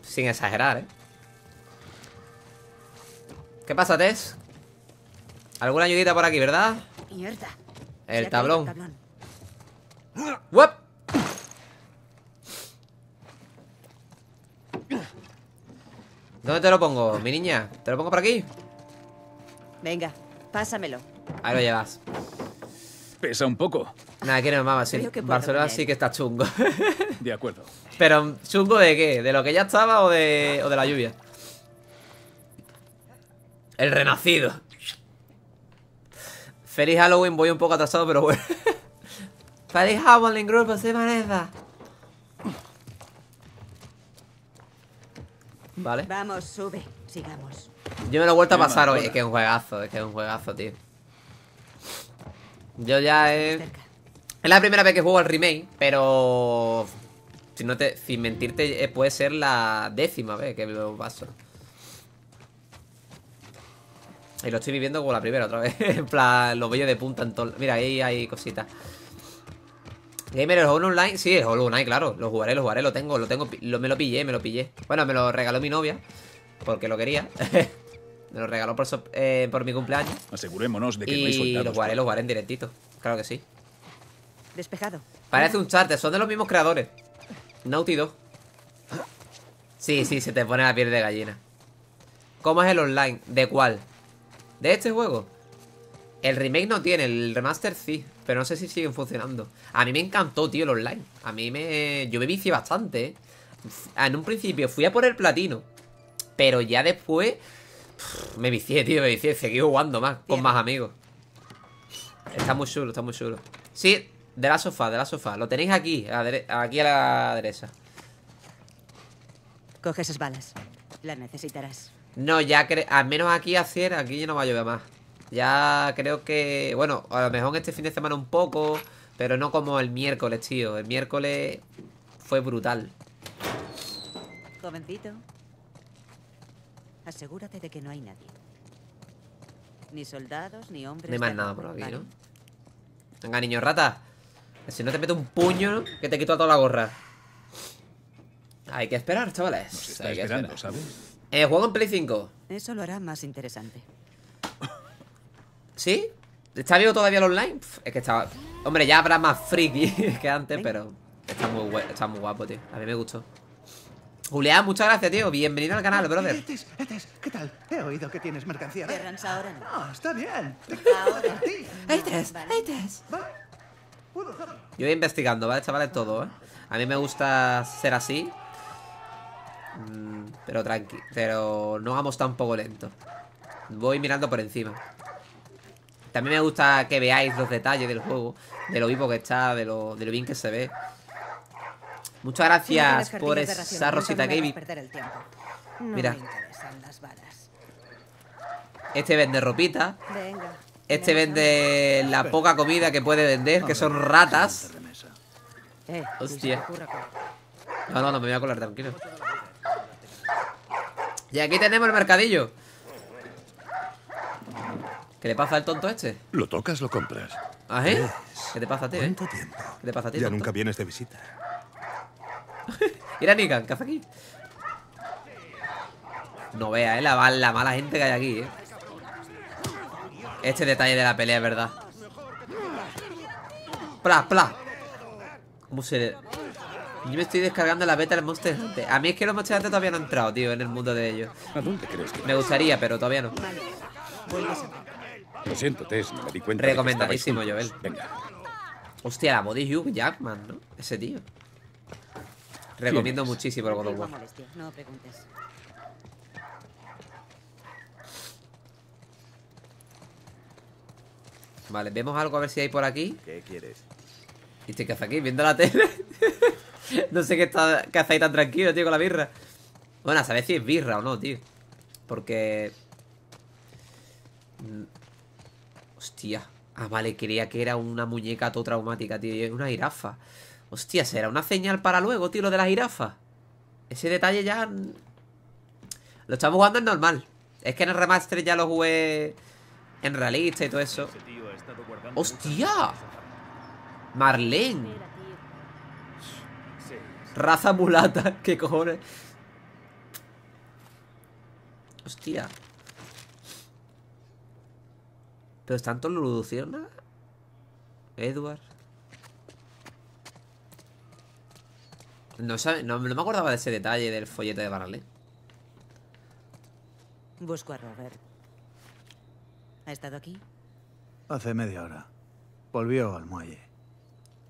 Sin exagerar, ¿eh? ¿Qué pasa, Tess? ¿Alguna ayudita por aquí, verdad? Mierda. El tablón. ¡Wup! ¿Dónde te lo pongo, mi niña? ¿Te lo pongo por aquí? Venga, pásamelo. Ahí lo llevas. Pesa un poco. Nada, que no mama, sí. Barcelona sí que está chungo. [LAUGHS] De acuerdo. Pero, ¿chungo de qué? ¿De lo que ya estaba o de, o de la lluvia? El renacido. Feliz Halloween, voy un poco atrasado, pero bueno. [LAUGHS] Feliz Halloween, grupo, se maneza. Vale. Vamos, sube. Sigamos. Yo me lo he vuelto a pasar hoy. Es que es un juegazo, es que es un juegazo, tío. Yo ya he... Es la primera vez que juego al remake, pero... Si no te... Sin mentirte, eh, puede ser la décima vez que lo paso. Y lo estoy viviendo como la primera otra [LAUGHS] vez. en plan, los vellos de punta en todo... Mira, ahí hay cositas. Gamer, el Hollow Online, sí, el Hollow Knight, claro, lo jugaré, lo jugaré, lo tengo, lo tengo, lo, me lo pillé, me lo pillé. Bueno, me lo regaló mi novia, porque lo quería. [LAUGHS] me lo regaló por, so- eh, por mi cumpleaños. Asegurémonos de que no hay Y soldados. lo jugaré, lo jugaré en directito, claro que sí. Despejado. Parece un charter, son de los mismos creadores. Naughty Dog. Sí, sí, se te pone la piel de gallina. ¿Cómo es el online? ¿De cuál? ¿De este juego? El remake no tiene, el remaster sí. Pero no sé si siguen funcionando. A mí me encantó, tío, el online. A mí me... Yo me vicié bastante, ¿eh? En un principio fui a por el platino. Pero ya después... Me vicié, tío, me vicié. Seguí jugando más, con más amigos. Está muy chulo, está muy chulo. Sí, de la sofá, de la sofá. Lo tenéis aquí, a la dere- aquí a la derecha. Coge esas balas. Las necesitarás. No, ya creo. Al menos aquí a Cier, aquí ya no va a llover más. Ya creo que. Bueno, a lo mejor este fin de semana un poco. Pero no como el miércoles, tío. El miércoles fue brutal. Jovencito. Asegúrate de que no hay nadie. Ni soldados, ni hombres. No hay más nada por aquí. ¿no? Venga, niño rata. Si no te meto un puño, que te quito toda la gorra. Hay que esperar, chavales. Nos está Hay que esperando, esperar. ¿sabes? Eh, juego en Play 5. Eso lo hará más interesante. ¿Sí? ¿Está vivo todavía el online? Es que estaba... Hombre, ya habrá más friki [LAUGHS] que antes, pero... Está muy, está muy guapo, tío. A mí me gustó. Julián, muchas gracias, tío. Bienvenido al canal, brother. Etes, Etes, ¿qué tal? He oído que tienes mercancía. Ahora no. Ah, está bien. Ahora. ¡Aites! Yo voy investigando, ¿vale, chavales? Todo, ¿eh? A mí me gusta ser así. Mm, pero tranqui. Pero no vamos tampoco lento. Voy mirando por encima. También me gusta que veáis los detalles del juego. De lo vivo que está, de lo, de lo bien que se ve. Muchas gracias por esa rosita, Gaby. No Mira. las balas. Este vende ropita. Venga. Este vende la poca comida que puede vender, que son ratas. Eh, Hostia. No, no, no me voy a colar, tranquilo. Y aquí tenemos el mercadillo. ¿Qué le pasa al tonto este? Lo tocas, lo compras. ¿Ah, eh? ¿Qué te pasa a ti, eh? ¿Cuánto tiempo? ¿Qué te pasa a ti, Ya tonto? nunca vienes de visita. [LAUGHS] Mira, Nikan, ¿qué hace aquí? No vea, eh, la, la mala gente que hay aquí, eh. Este detalle de la pelea es verdad. Pla, pla. ¿Cómo se le.? Yo me estoy descargando la beta del Monster Hunter. A mí es que los Monster Hunter todavía no han entrado, tío, en el mundo de ellos. ¿A dónde crees que Me gustaría, pero todavía no. Lo siento, Tess, no me di cuenta. de que Recomendadísimo, Joel. Venga. Hostia, la de Hugh Jackman, ¿no? Ese tío. Recomiendo es? muchísimo el God of War. no preguntes. Vale, vemos algo a ver si hay por aquí. ¿Qué quieres? ¿Y este qué hace aquí? Viendo la tele. [LAUGHS] no sé qué, está, qué hace ahí tan tranquilo, tío, con la birra. Bueno, a saber si es birra o no, tío. Porque... Mm. Hostia. Ah, vale, creía que era una muñeca todo traumática, tío. Y es una jirafa. Hostia, ¿será una señal para luego, tío, lo de la jirafa? Ese detalle ya... Lo estamos jugando en normal. Es que en el remaster ya lo jugué en realista y todo eso. ¡Hostia! Marlene. Raza mulata. [LAUGHS] ¿Qué cojones? Hostia. ¿Pero están todos los luciérnagas? Edward. No, sabe- no, no me acordaba de ese detalle del follete de Marlene. Busco a Robert. ¿Ha estado aquí? Hace media hora. Volvió al muelle.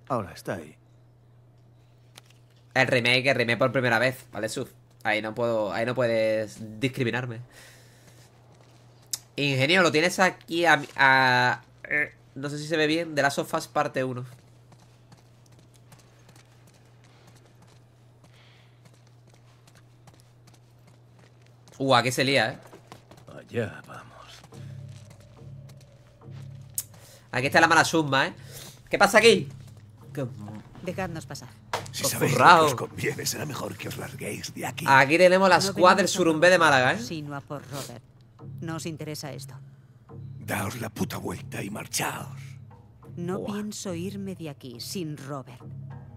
Ahora está ahí. El remake, el remake por primera vez, ¿vale, Suf? Ahí no puedo, ahí no puedes discriminarme. Ingenio, lo tienes aquí a, a- eh, no sé si se ve bien, de las sofás parte 1. Uh, aquí se lía, eh. Allá vamos. Aquí está la mala suma, eh. ¿Qué pasa aquí? ¿Qué- Dejadnos pasar. Si Todo sabéis lo que os conviene, será mejor que os larguéis de aquí. Aquí tenemos la squad del Surumbé de Málaga, eh. Sino a por Robert. No os interesa esto. Daos la puta vuelta y marchaos. No pienso irme de aquí sin Robert.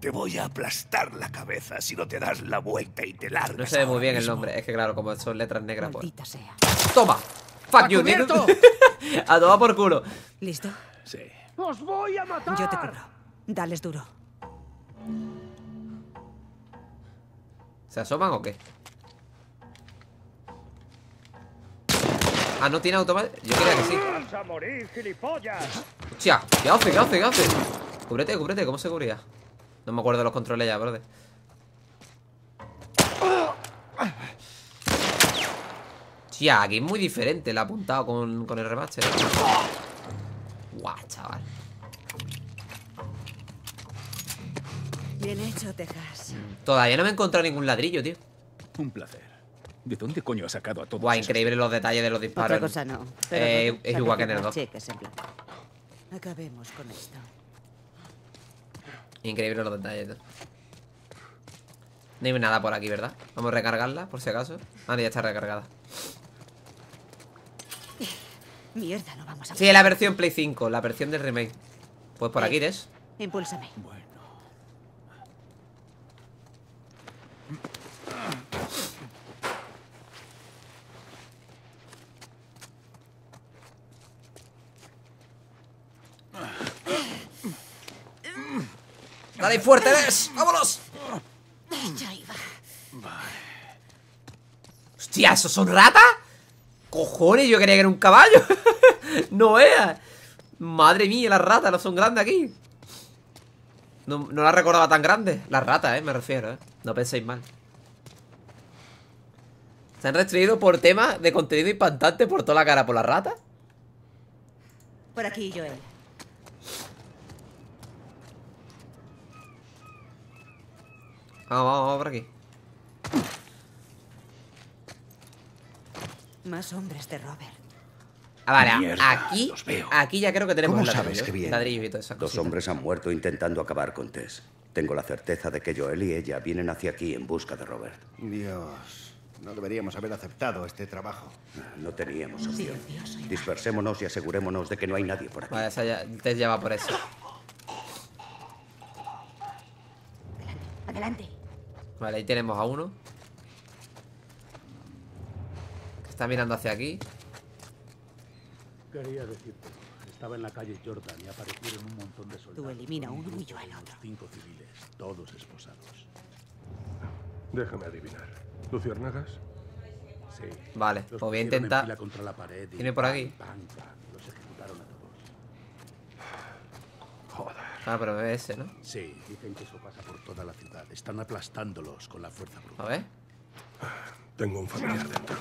Te voy a aplastar la cabeza si no te das la vuelta y te largas. No se ve muy bien el nombre, es que claro, como son letras negras, pues. Sea. ¡Toma! ¡Fuck you! [LAUGHS] A tomar por culo. ¿Listo? Sí. ¡Os voy a matar! Yo te cubro. Dales duro. ¿Se asoman o qué? Ah, no tiene automático. Yo creía que sí. ¡Vas a morir, gilipollas! Hostia, ¿qué hace? ¿Qué hace? ¿Qué hace? Cúbrete, cúbrete, ¿cómo se cubría? No me acuerdo de los controles ya, brother. Hostia, aquí es muy diferente el apuntado con, con el remaster. ¿eh? Guau, chaval. Bien hecho, Texas. Todavía no me he encontrado ningún ladrillo, tío. Un placer. ¿De dónde coño has sacado a todos Guau, increíble los detalles de los disparos. Otra cosa no. Pero Eh, es igual que en el firmar 2. cheques en blanco. Acabemos con esto. Increíble los detalles. No hay nada por aquí, ¿verdad? Vamos a recargarla, por si acaso. Ah, ya está recargada. [LAUGHS] Mierda, no vamos a... Sí, es la versión Play 5, la versión del remake. Pues por Eh. aquí, ¿ves? Impúlsame. ¡Dale fuerte, Des! ¡Vámonos! Ya iba. ¡Hostia, ¿esos son ratas? ¡Cojones! Yo creía que era un caballo. [LAUGHS] no veas. Madre mía, las ratas no son grandes aquí. No, no las recordaba tan grandes. Las ratas, eh, me refiero, eh. No penséis mal. Se han restringido por temas de contenido impactante por toda la cara por las ratas. Por aquí, Joel. Vamos, vamos, vamos por aquí. Más hombres de Robert. Ah, vale, Mierda, aquí, aquí ya creo que tenemos ¿Cómo sabes ladrillo, que vienen? ladrillo y todas esas Dos hombres han muerto intentando acabar con Tess. Tengo la certeza de que Joel y ella vienen hacia aquí en busca de Robert. Dios. No deberíamos haber aceptado este trabajo. No teníamos opción. Dispersémonos y asegurémonos de que no hay nadie por aquí. Vale, esa ya, te lleva por eso. Adelante. Vale, ahí tenemos a uno. Que está mirando hacia aquí. Quería decirte, estaba en la calle Jordan y aparecieron un montón de soldados. Tú elimina uno y yo al otro. Cinco civiles, todos esposados. Déjame adivinar. ¿Luciérnagas? Sí. Vale, pues voy a intentar. fila contra la pared y ¿Tiene por aquí? pam, pam, Los ejecutaron a todos. Ah, pero ve ese, ¿no? Sí, dicen que eso pasa por toda la ciudad. Están aplastándolos con la fuerza bruta. A ver. Tengo un familiar dentro.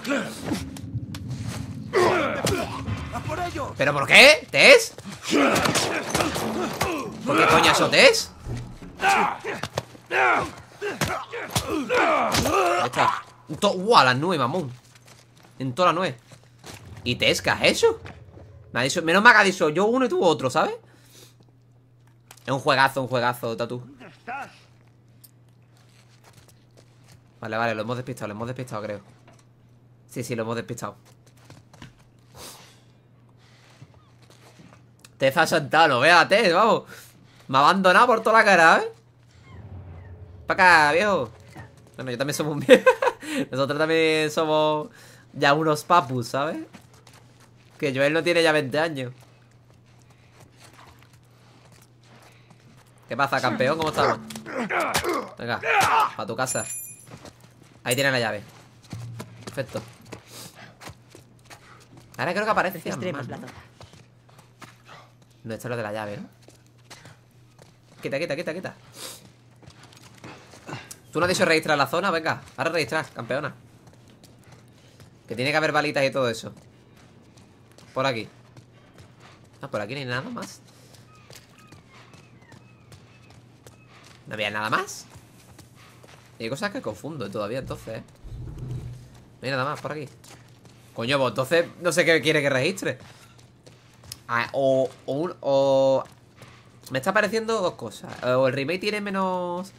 ¡A por ellos! ¿Pero por qué? ¿Tess? ¿Por qué coño eso, Tess? Ahí está. Nueve, mamón. En toda la nueve. ¿Y Tess qué has hecho? Me ha dicho, menos mal que ha dicho yo uno y tú otro, ¿sabes? Es un juegazo, un juegazo, Tatu. Vale, vale, lo hemos despistado, lo hemos despistado, creo. Sí, sí, lo hemos despistado. Te ha saltado, no veas, Tess, vamos. Me ha abandonado por toda la cara, ¿eh? Para acá, viejo. Bueno, yo también somos un viejo. [LAUGHS] Nosotros también somos ya unos papus, ¿sabes? Que Joel no tiene ya 20 años. ¿Qué pasa, campeón? ¿Cómo estamos? Venga, a tu casa. Ahí tiene la llave. Perfecto. Ahora creo que aparece Registremos más, la. No, esto es lo de la llave, ¿no? Quita, quita, quita, quita. Tú no has dicho registrar la zona, venga. Ahora registrar, campeona. Que tiene que haber balitas y todo eso. Por aquí. Ah, por aquí no hay nada más. ¿No había nada más? Hay cosas que confundo todavía entonces, ¿eh? No hay nada más por aquí. Coño, pues entonces no sé qué quiere que registre. O, o, un- o- Me está pareciendo dos cosas. O el remake tiene menos.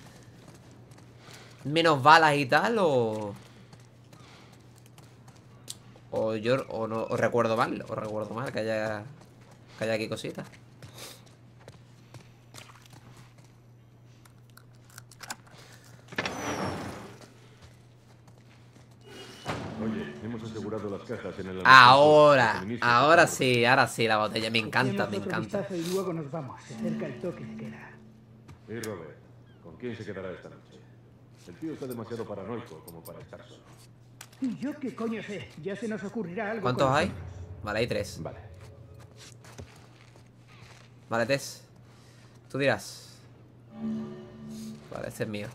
Menos balas y tal, o. O yo o no recuerdo mal, o recuerdo mal que haya. Que haya aquí cositas. Oye, hemos asegurado las cajas en el Ahora, Suministro. ahora sí, ahora sí la botella. Me encanta, me encanta. Y luego nos vamos. Se acerca el toque de queda. Y Robert, ¿con quién se quedará esta noche? El tío está demasiado paranoico como para estar solo. ¿Y yo qué coño sé? Ya se nos ocurrirá algo. ¿Cuántos con hay? Vale, hay tres. Vale. Vale, Tess. Tú dirás. Vale, este es mío.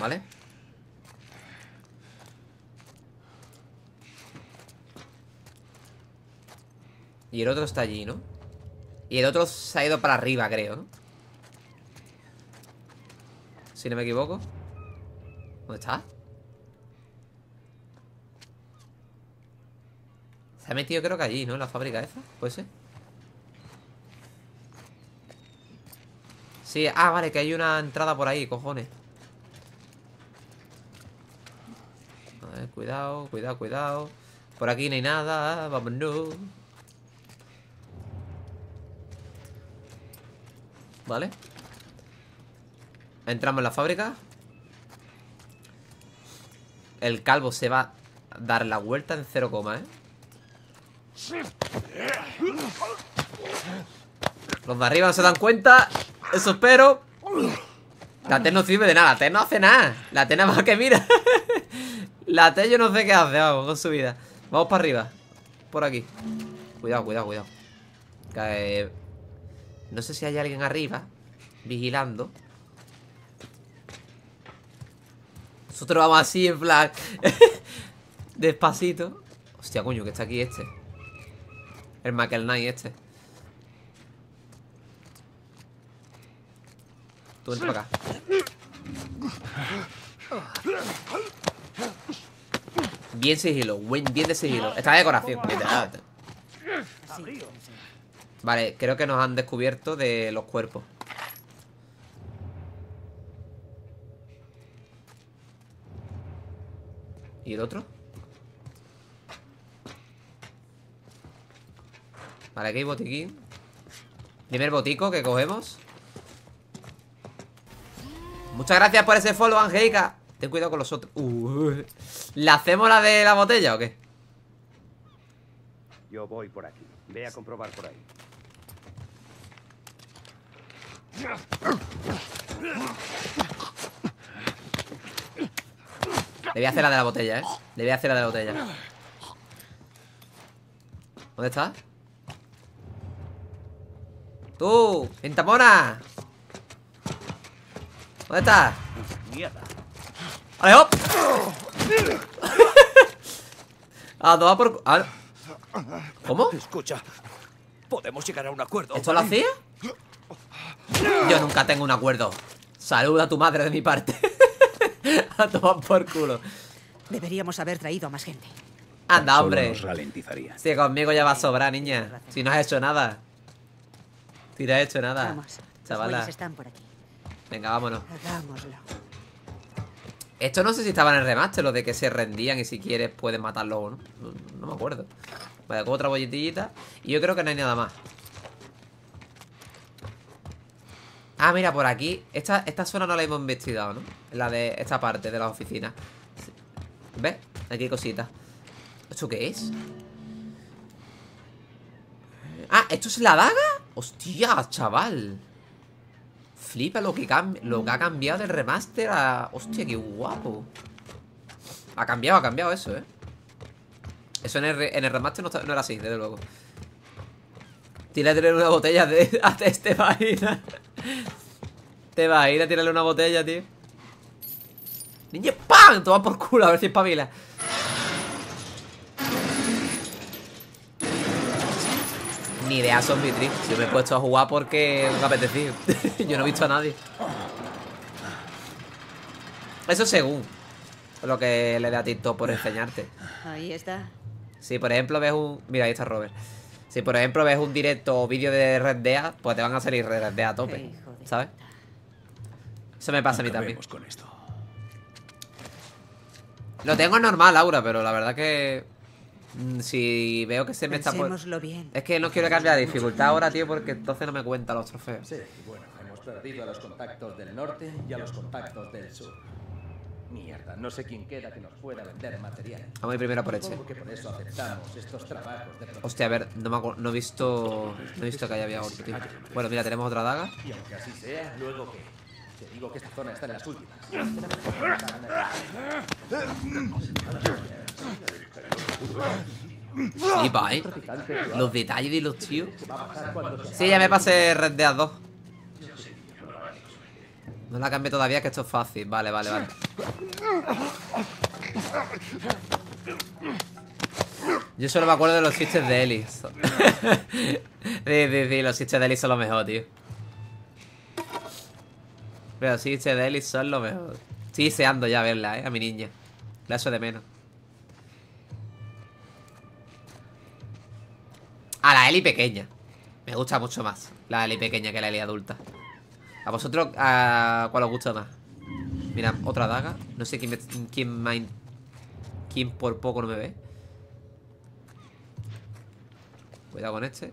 Vale. Y el otro está allí, ¿no? Y el otro se ha ido para arriba, creo, ¿no? Si no me equivoco. ¿Dónde está? Se ha metido creo que allí, ¿no? En la fábrica esa, ¿puede ser? Sí, ah, vale, que hay una entrada por ahí, cojones. A ver, cuidado, cuidado, cuidado. Por aquí no hay nada, vámonos. Vale. Entramos en la fábrica. El calvo se va a dar la vuelta en cero coma, ¿eh? Los de arriba no se dan cuenta Eso espero. La T no sirve de nada La T no hace nada. La T nada más que mira. [LAUGHS] La T yo no sé qué hace Vamos, con su vida. Vamos para arriba. Por aquí. Cuidado, cuidado, cuidado. Eh, No sé si hay alguien arriba Vigilando. Nosotros vamos así en plan [LAUGHS] Despacito. Hostia, coño, que está aquí este. El McElnay este Tú entra para acá. Bien sigilo, buen- bien de sigilo. Está de decoración. Literal. Vale, creo que nos han descubierto de los cuerpos. ¿Y el otro? Vale, aquí hay botiquín. Primer botico que cogemos Muchas gracias por ese follow, Angélica Ten cuidado con los otros uh, ¿Le hacemos la de la botella o qué? Yo voy por aquí. Ve a comprobar por ahí. Le voy a hacer la de la botella, ¿eh? Le voy a hacer la de la botella ¿Dónde está? ¡Tú! ¡Pintamona! ¿Dónde estás? Mierda. ¡Ale, hop! [LAUGHS] A tomar por... ah, ¿Cómo? Escucha, podemos llegar a un acuerdo. ¿Esto lo hacía? Yo nunca tengo un acuerdo Saluda a tu madre de mi parte [LAUGHS] A tomar por culo Deberíamos haber traído a más gente. Anda, hombre nos ralentizaría. Si conmigo ya va a sobrar, niña Si no has hecho nada Si no has hecho nada Vamos. Los Chavala bueyes están por aquí. Venga, vámonos Hagámoslo. Esto no sé si estaba en el remaster Lo de que se rendían y si quieres puedes matarlo o no No, no me acuerdo Vale, cojo otra bolletillita Y yo creo que no hay nada más Ah, mira, por aquí Esta, esta zona no la hemos investigado, ¿no? La de esta parte de la oficina Sí. ¿Ves? Aquí hay cositas ¿Esto qué es? Ah, ¿esto es la daga? Hostia, chaval Flipa lo que, lo que ha cambiado del remaster a... Hostia, qué guapo. Ha cambiado, ha cambiado eso, ¿eh? Eso en el, en el remaster no, era así, desde luego. Tírate una botella de... [LAUGHS] A este vaina. Te va a ir a tirarle una botella, tío. Niño, ¡pam! Toma por culo, a ver si espabila Ni idea Zombie Tree Yo me he puesto a jugar porque me ha apetecido [LAUGHS] Yo no he visto a nadie. Eso según Lo que le dé a TikTok por enseñarte. Ahí está. Si por ejemplo ves un... Mira, ahí está Robert. Si por ejemplo ves un directo o vídeo de Red Dead Pues te van a salir Red Dead a tope ¿Sabes? Eso me pasa a mí también. con esto. Lo tengo en normal, Laura, pero la verdad que... mm, Si veo que se me está... bien. Es que no quiero cambiar de dificultad ahora, tío Porque entonces no me cuentan los trofeos Sí, bueno, hemos perdido a los contactos del norte y a los contactos del sur. Mierda, no sé quién queda que nos pueda vender material. Vamos a ir primero por que por eso aceptamos estos trabajos de protección. Hostia, a ver, no, me acu- no he visto... No he visto que haya había otro, tío Bueno, mira, tenemos otra daga Y aunque así sea, luego qué. Te digo que esta zona está en las últimas. Flipa, ¿eh? Los detalles de los tíos. Sí, ya me pasé Red Dead 2 No la cambié todavía, que esto es fácil. Vale, vale, vale. Yo solo me acuerdo de los chistes de Ellie. Sí, sí, sí, los chistes de Ellie son lo mejor, tío. Pero los chistes de Ellie son lo mejor. Estoy deseando ya verla, eh, a mi niña. La echo de menos A la Eli pequeña. Me gusta mucho más la Eli pequeña que la Eli adulta. ¿A vosotros a cuál os gusta más? Mira, otra daga. No sé quién, me, quién, me quién por poco no me ve. Cuidado con este.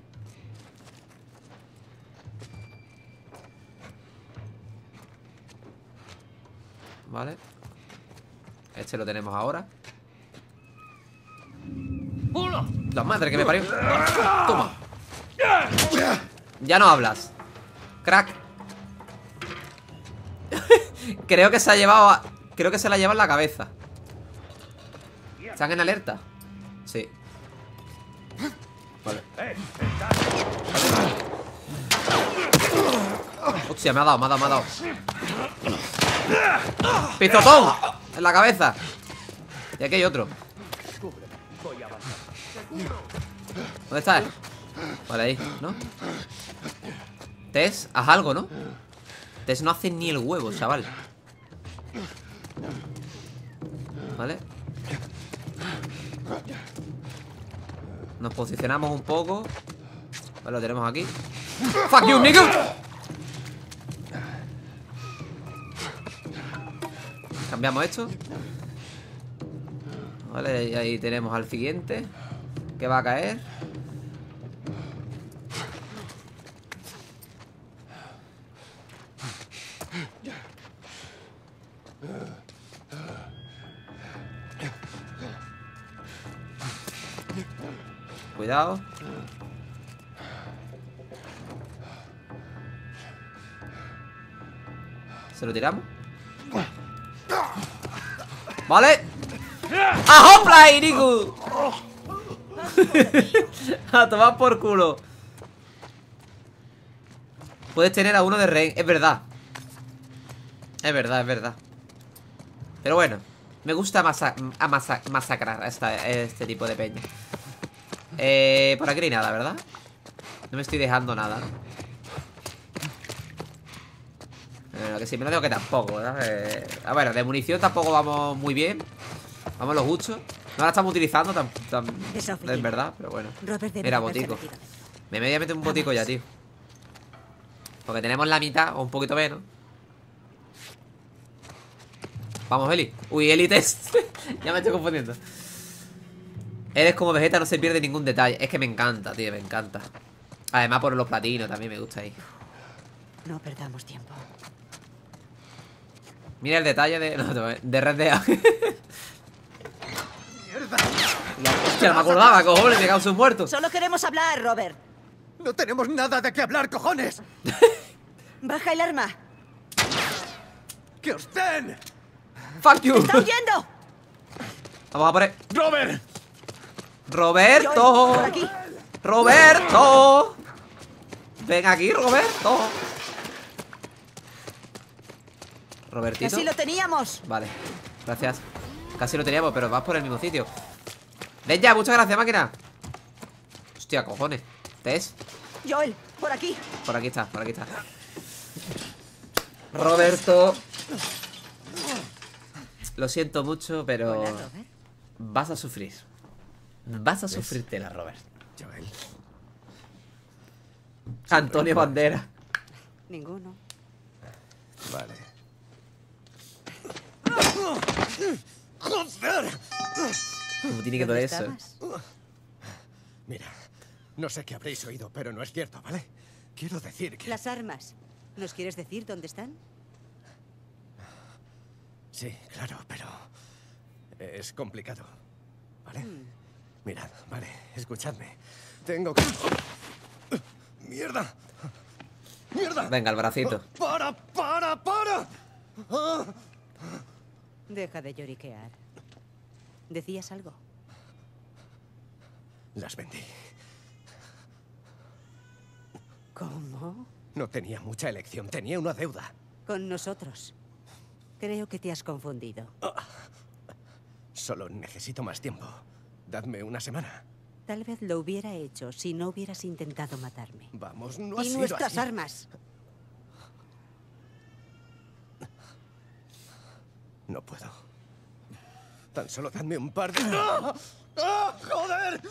Vale. Este lo tenemos ahora. La madre que me parió. Toma. Ya no hablas. Crack. [LAUGHS] creo que se ha llevado. Creo que se la lleva en la cabeza. ¿Están en alerta? Sí. Vale. Hostia, me ha dado, me ha dado, me ha dado. ¡Pizotón! En la cabeza. Y aquí hay otro. ¿Dónde está él? Vale, ahí, ¿no? Tess, haz algo, ¿no? Tess no hace ni el huevo, chaval. Vale. Nos posicionamos un poco. Vale, lo tenemos aquí. Fuck you, nigga Cambiamos esto. Vale, ahí tenemos al siguiente Que va a caer Cuidado ¿Se lo tiramos? Vale ¡A hopla, Iriku! [LAUGHS] a tomar por culo. Puedes tener a uno de rey Es verdad. Es verdad, es verdad. Pero bueno Me gusta masa a masa masacrar a este tipo de peña. Eh, Por aquí no hay nada, ¿verdad? No me estoy dejando nada. Bueno, que sí, me lo digo que tampoco, ¿verdad? Eh, a ver, de munición tampoco vamos muy bien. Vamos lo justo No la estamos utilizando tan, tan. Es verdad, pero bueno. Haberse botico. Me voy a meter un botico ya, tío. Porque tenemos la mitad o un poquito menos. Vamos, Eli. Uy, Eli test [LAUGHS] Ya me estoy confundiendo. Eres como Vegeta, no se pierde ningún detalle. Es que me encanta, tío, me encanta. Además por los platinos también me gusta ahí. No perdamos tiempo. Mira el detalle de, [LAUGHS] no, de Red Dead Hostia, no me acordaba, cojones, me un muerto Solo queremos hablar, Robert. No tenemos nada de qué hablar, cojones. [LAUGHS] Baja el arma. ¡Que os den! Fuck you ¡Está huyendo! [LAUGHS] Vamos a por él ¡Robert! Roberto Por aquí. Roberto Ven aquí, Roberto Robertito Así lo teníamos. Vale, gracias Casi lo teníamos, pero vas por el mismo sitio. Ven ya, muchas gracias, máquina. Hostia, cojones. Tess, Joel, por aquí. por aquí está, por aquí está. Roberto. Lo siento mucho, pero Hola. Vas a sufrir. Vas a sufrírtela, Robert. Joel. Antonio Bandera. Ninguno. Vale. ¡Joder! Como tiene que doler ¿Dónde eso? Mira, no sé qué habréis oído, pero no es cierto, ¿vale? Quiero decir que... Las armas. ¿Nos quieres decir dónde están? Sí, claro, pero... Es complicado, ¿vale? Hmm. Mirad, vale, escuchadme. Tengo que... ¡Mierda! ¡Mierda! Venga, el bracito ¡Para, para, para! ¡Ah! Deja de lloriquear. ¿Decías algo? Las vendí. ¿Cómo? No tenía mucha elección, tenía una deuda. Con nosotros. Creo que te has confundido. Solo necesito más tiempo. Dadme una semana. Tal vez lo hubiera hecho si no hubieras intentado matarme. Vamos, no ha y sido nuestras así. armas. No puedo. Tan solo dadme un par de... ¡Ah! ¡Ah! ¡Joder!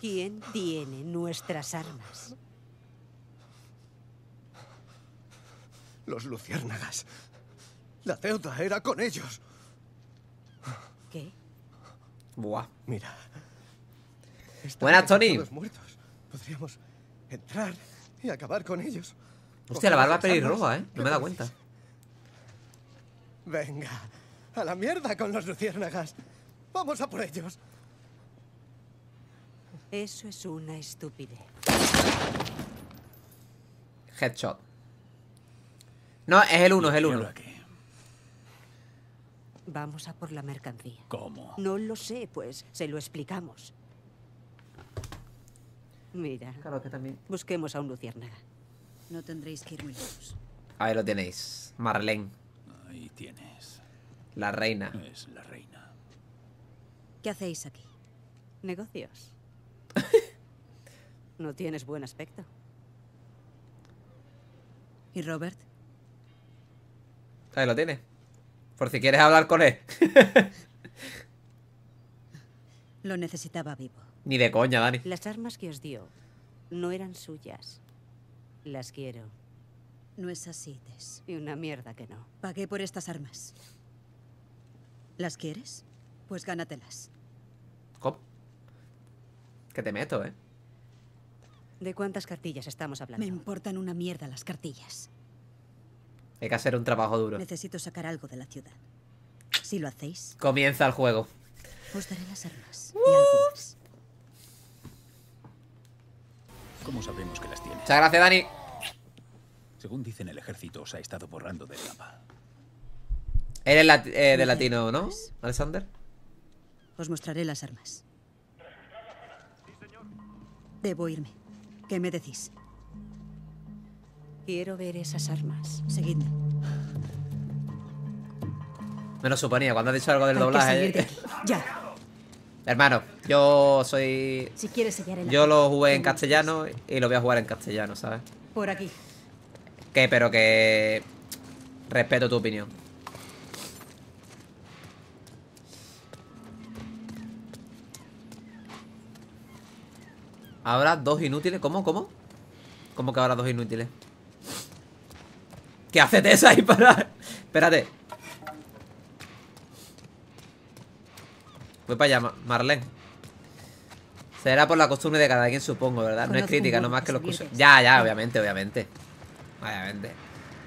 ¿Quién tiene nuestras armas? Los luciérnagas. La deuda era con ellos. ¿Qué? Buah Mira. están Buenas, Tony. todos muertos. Podríamos entrar y acabar con ellos. Hostia, la barba pelirroja, eh ¿Qué No me he dado dices? cuenta Venga, a la mierda con los luciérnagas. Vamos a por ellos. Eso es una estupidez. Headshot No, es el 1, es el 1 Vamos a por la mercancía. ¿Cómo? No lo sé, pues se lo explicamos. Mira. Claro que también. Busquemos a un luciérnaga. No tendréis que ir muy lejos. Ahí lo tenéis Marlene Ahí tienes. La reina Es la reina. ¿Qué hacéis aquí? Negocios. [LAUGHS] no tienes buen aspecto. ¿Y Robert? Ahí lo tienes Por si quieres hablar con él [LAUGHS] Lo necesitaba vivo. Ni de coña, Dani Las armas que os dio No eran suyas. Las quiero. No es así, Tess. Y una mierda que no. Pagué por estas armas. ¿Las quieres? Pues gánatelas. ¿Cómo? Que te meto, ¿eh? ¿De cuántas cartillas estamos hablando? Me importan una mierda las cartillas. Hay que hacer un trabajo duro. Necesito sacar algo de la ciudad. Si lo hacéis, Comienza el juego. os daré las armas. Y algo más. ¿Cómo sabemos que las tienes? Muchas gracias, Dani. Según dicen, el ejército os ha estado borrando del mapa. Eres lati- eh, de latino, ¿no? Alexander. Os mostraré las armas. Debo irme. ¿Qué me decís? Quiero ver esas armas. Seguidme. Me lo suponía cuando has dicho algo del Hay doblaje. de aquí. Ya. Hermano, yo soy. Si quieres sellar el Yo lo jugué en castellano y lo voy a jugar en castellano, ¿sabes? Por aquí. Que, pero que. Respeto tu opinión. Habrá dos inútiles. ¿Cómo? ¿Cómo? ¿Cómo que habrá dos inútiles? ¿Qué hace Tessa ahí para.? Espérate. Voy para allá, Ma- Marlene. Será por la costumbre de cada quien, supongo, ¿verdad? No es crítica, no más que de lo salir escucho. de Ya, ya, obviamente, obviamente. Obviamente.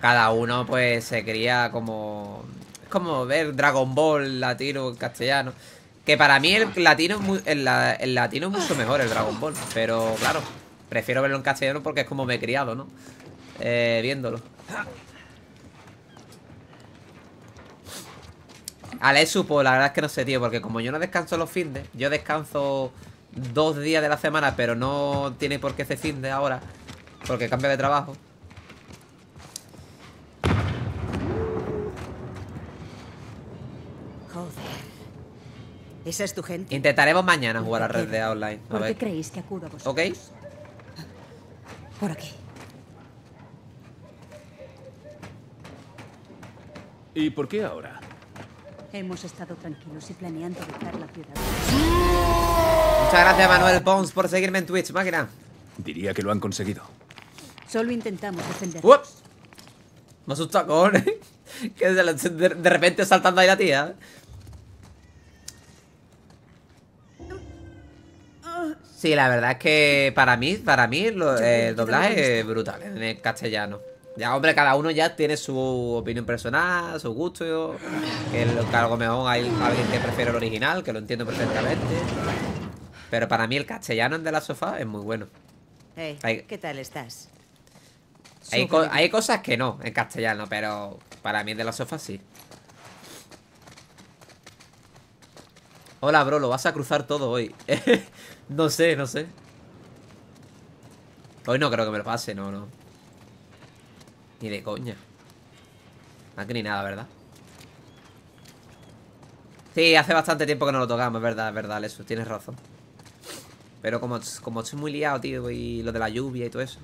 Cada uno, pues, se cría como. Es como ver Dragon Ball latino en castellano. Que para mí el latino, el, el latino es mucho mejor, el Dragon Ball. Pero claro, prefiero verlo en castellano porque es como me he criado, ¿no? Eh, viéndolo. Alexu, pues la verdad es que no sé, tío, porque como yo no descanso los fines, yo descanso dos días de la semana, pero no tiene por qué ser fin de ahora, porque cambio de trabajo. Joder. Esa es tu gente. Intentaremos mañana jugar a Red Dead Online. A ¿Por qué ver. creéis que acudo a vosotros? ¿Ok? Por aquí. ¿Y por qué ahora? Hemos estado tranquilos y planeando dejar la ciudad. Muchas gracias, Manuel Pons, por seguirme en Twitch, máquina. Diría que lo han conseguido. Solo intentamos defender. ¡Ups! Me asusta, cojones. [LAUGHS] Que de repente saltando ahí la tía. Sí, la verdad es que para mí, para mí lo- eh, el doblaje es brutal en el castellano. Ya, hombre, cada uno ya tiene su opinión personal, su gusto. Que, lo- que a lo mejor hay alguien que prefiere el original, que lo entiendo perfectamente. Pero para mí el castellano en de la sofá es muy bueno. Hey, Hay- ¿qué tal estás? Hay, co- hay cosas que no en castellano, pero para mí de la sofá sí. Hola, bro, lo vas a cruzar todo hoy. [LAUGHS] no sé, no sé. Hoy no creo que me lo pase, no, no. Ni de coña. Aquí ni nada, ¿verdad? Sí, hace bastante tiempo que no lo tocamos, es verdad, es verdad, eso, tienes razón. Pero como, como estoy muy liado, tío, y lo de la lluvia y todo eso.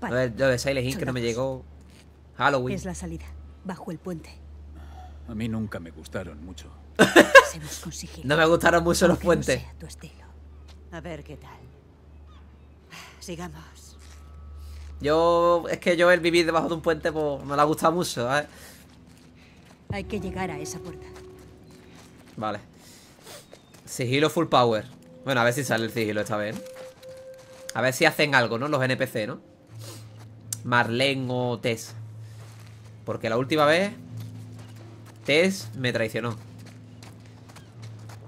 Lo de, lo de Silent Hill que no me llegó. Halloween. Es la salida. Bajo el puente. A mí nunca me gustaron mucho. [LAUGHS] No me gustaron mucho los no puentes. sea tu estilo. A ver qué tal. Sigamos. Yo, es que yo el vivir debajo de un puente, pues me la ha gustado mucho, ¿sabes? Hay que llegar a esa puerta. Vale. Sigilo full power. Bueno, a ver si sale el sigilo esta vez. A ver si hacen algo, ¿no? Los NPC, ¿no? Marlene o Tess. Porque la última vez Tess me traicionó.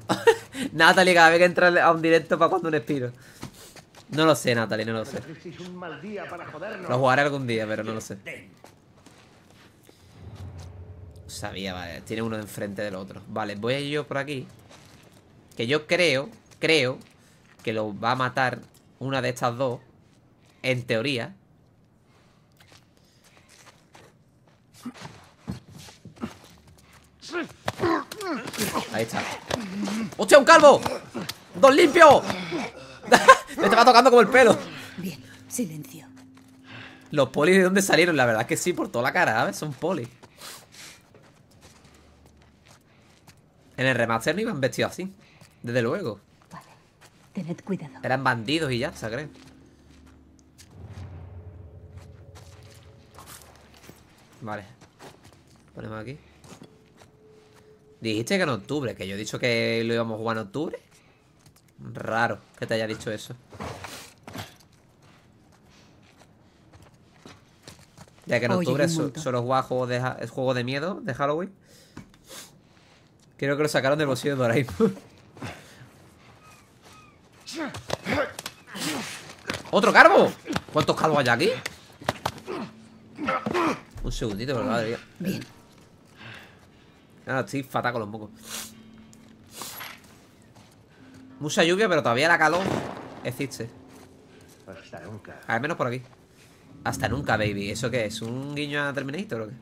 [LAUGHS] Natalie cada vez que entra a un directo para cuando un espiro. No lo sé, Natalie, no lo sé. Lo jugaré algún día, pero no lo sé. Sabía, vale. Tiene uno enfrente del otro. Vale, voy yo por aquí. Que yo creo, creo que lo va a matar una de estas dos. En teoría. Ahí está. ¡Hostia, un calvo! ¡Dos limpios! [LAUGHS] Me estaba tocando como el pelo. Bien, silencio. Los polis de dónde salieron, la verdad es que sí, por toda la cara, ¿sabes? Son polis. En el remaster no iban vestidos así. Desde luego. Tened cuidado. Eran bandidos y ya, se creen. Vale. Ponemos aquí. Dijiste que en octubre, que yo he dicho que lo íbamos a jugar en octubre. Raro que te haya dicho eso. Ya que en octubre so- solo juega juegos de, juegos de miedo de Halloween. Creo que lo sacaron del bolsillo de Doraemon. [LAUGHS] ¡Otro carbo! ¿Cuántos carbos hay aquí? Un segundito, pero madre mía. Bien. Ah, estoy fatal con los mocos. Mucha lluvia, pero todavía la calor existe. Hasta nunca. Al menos por aquí. Hasta nunca, baby. ¿Eso qué es? ¿Un guiño a Terminator o qué?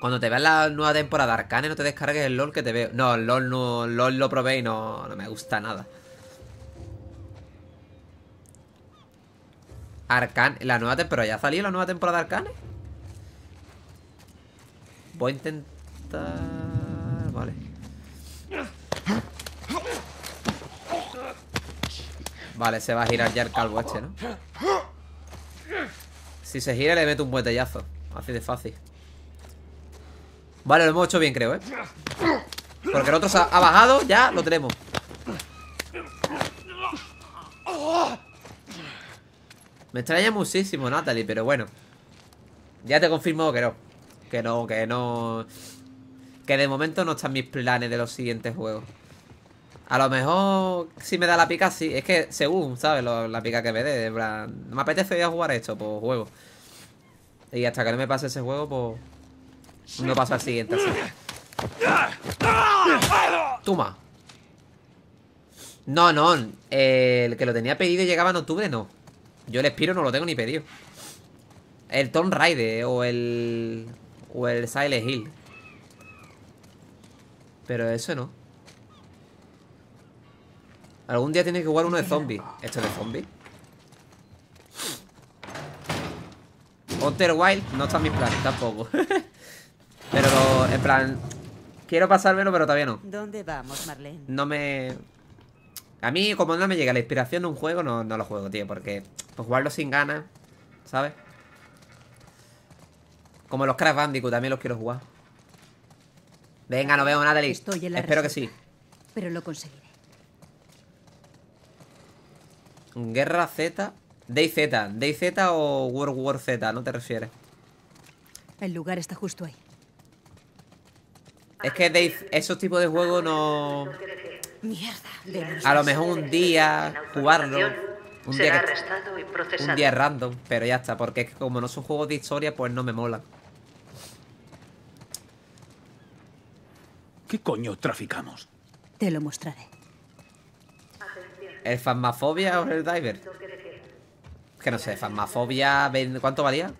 Cuando te veas la nueva temporada de Arcane, no te descargues el LOL que te veo. No, el LOL no. LOL lo probé y no, no me gusta nada. Arcane. La nueva temporada. ¿Ya ha salido la nueva temporada de Arcane? Voy a intentar. Vale. Vale, se va a girar ya el calvo este, ¿no? Si se gira le meto un botellazo Así de fácil Vale, lo hemos hecho bien, creo, ¿eh? Porque el otro se ha bajado, ya lo tenemos Me extraña muchísimo, Natalie, pero bueno Ya te confirmo que no Que no, que no Que de momento no están mis planes de los siguientes juegos a lo mejor si me da la pica, sí. Es que según, ¿sabes? La pica que me dé. plan, me apetece hoy a jugar esto, pues juego. Y hasta que no me pase ese juego, pues. No paso al siguiente así. Toma. No, no. el que lo tenía pedido llegaba en octubre, no. Yo el Spiro no lo tengo ni pedido. El Tomb Raider o el. O el Silent Hill. Pero eso no. Algún día tienes que jugar uno de zombies. ¿Esto es de zombies? Outer Wild no está en mis planes tampoco. [LAUGHS] pero en plan. Quiero pasármelo, pero todavía no. ¿Dónde vamos, Marlene? No me. A mí, como no me llega la inspiración de un juego, no, no lo juego, tío. Porque pues, jugarlo sin ganas, ¿sabes? Como los Crash Bandicoot, también los quiero jugar. Venga, no veo nada, Liz. Estoy en la Espero que sí. Pero lo conseguiré. Guerra Z. DayZ. DayZ o World War Z, ¿no te refieres? El lugar está justo ahí. Es que Day- esos tipos de juegos no. Mierda. A lo mejor un día jugarlo. Un Será día, que- arrestado y procesado. un día random, pero ya está. Porque es que como no son juegos de historia, pues no me molan. ¿Qué coño traficamos? Te lo mostraré. ¿El Fasmafobia o el Diver? Que no sé, Fasmafobia. ¿Cuánto valía?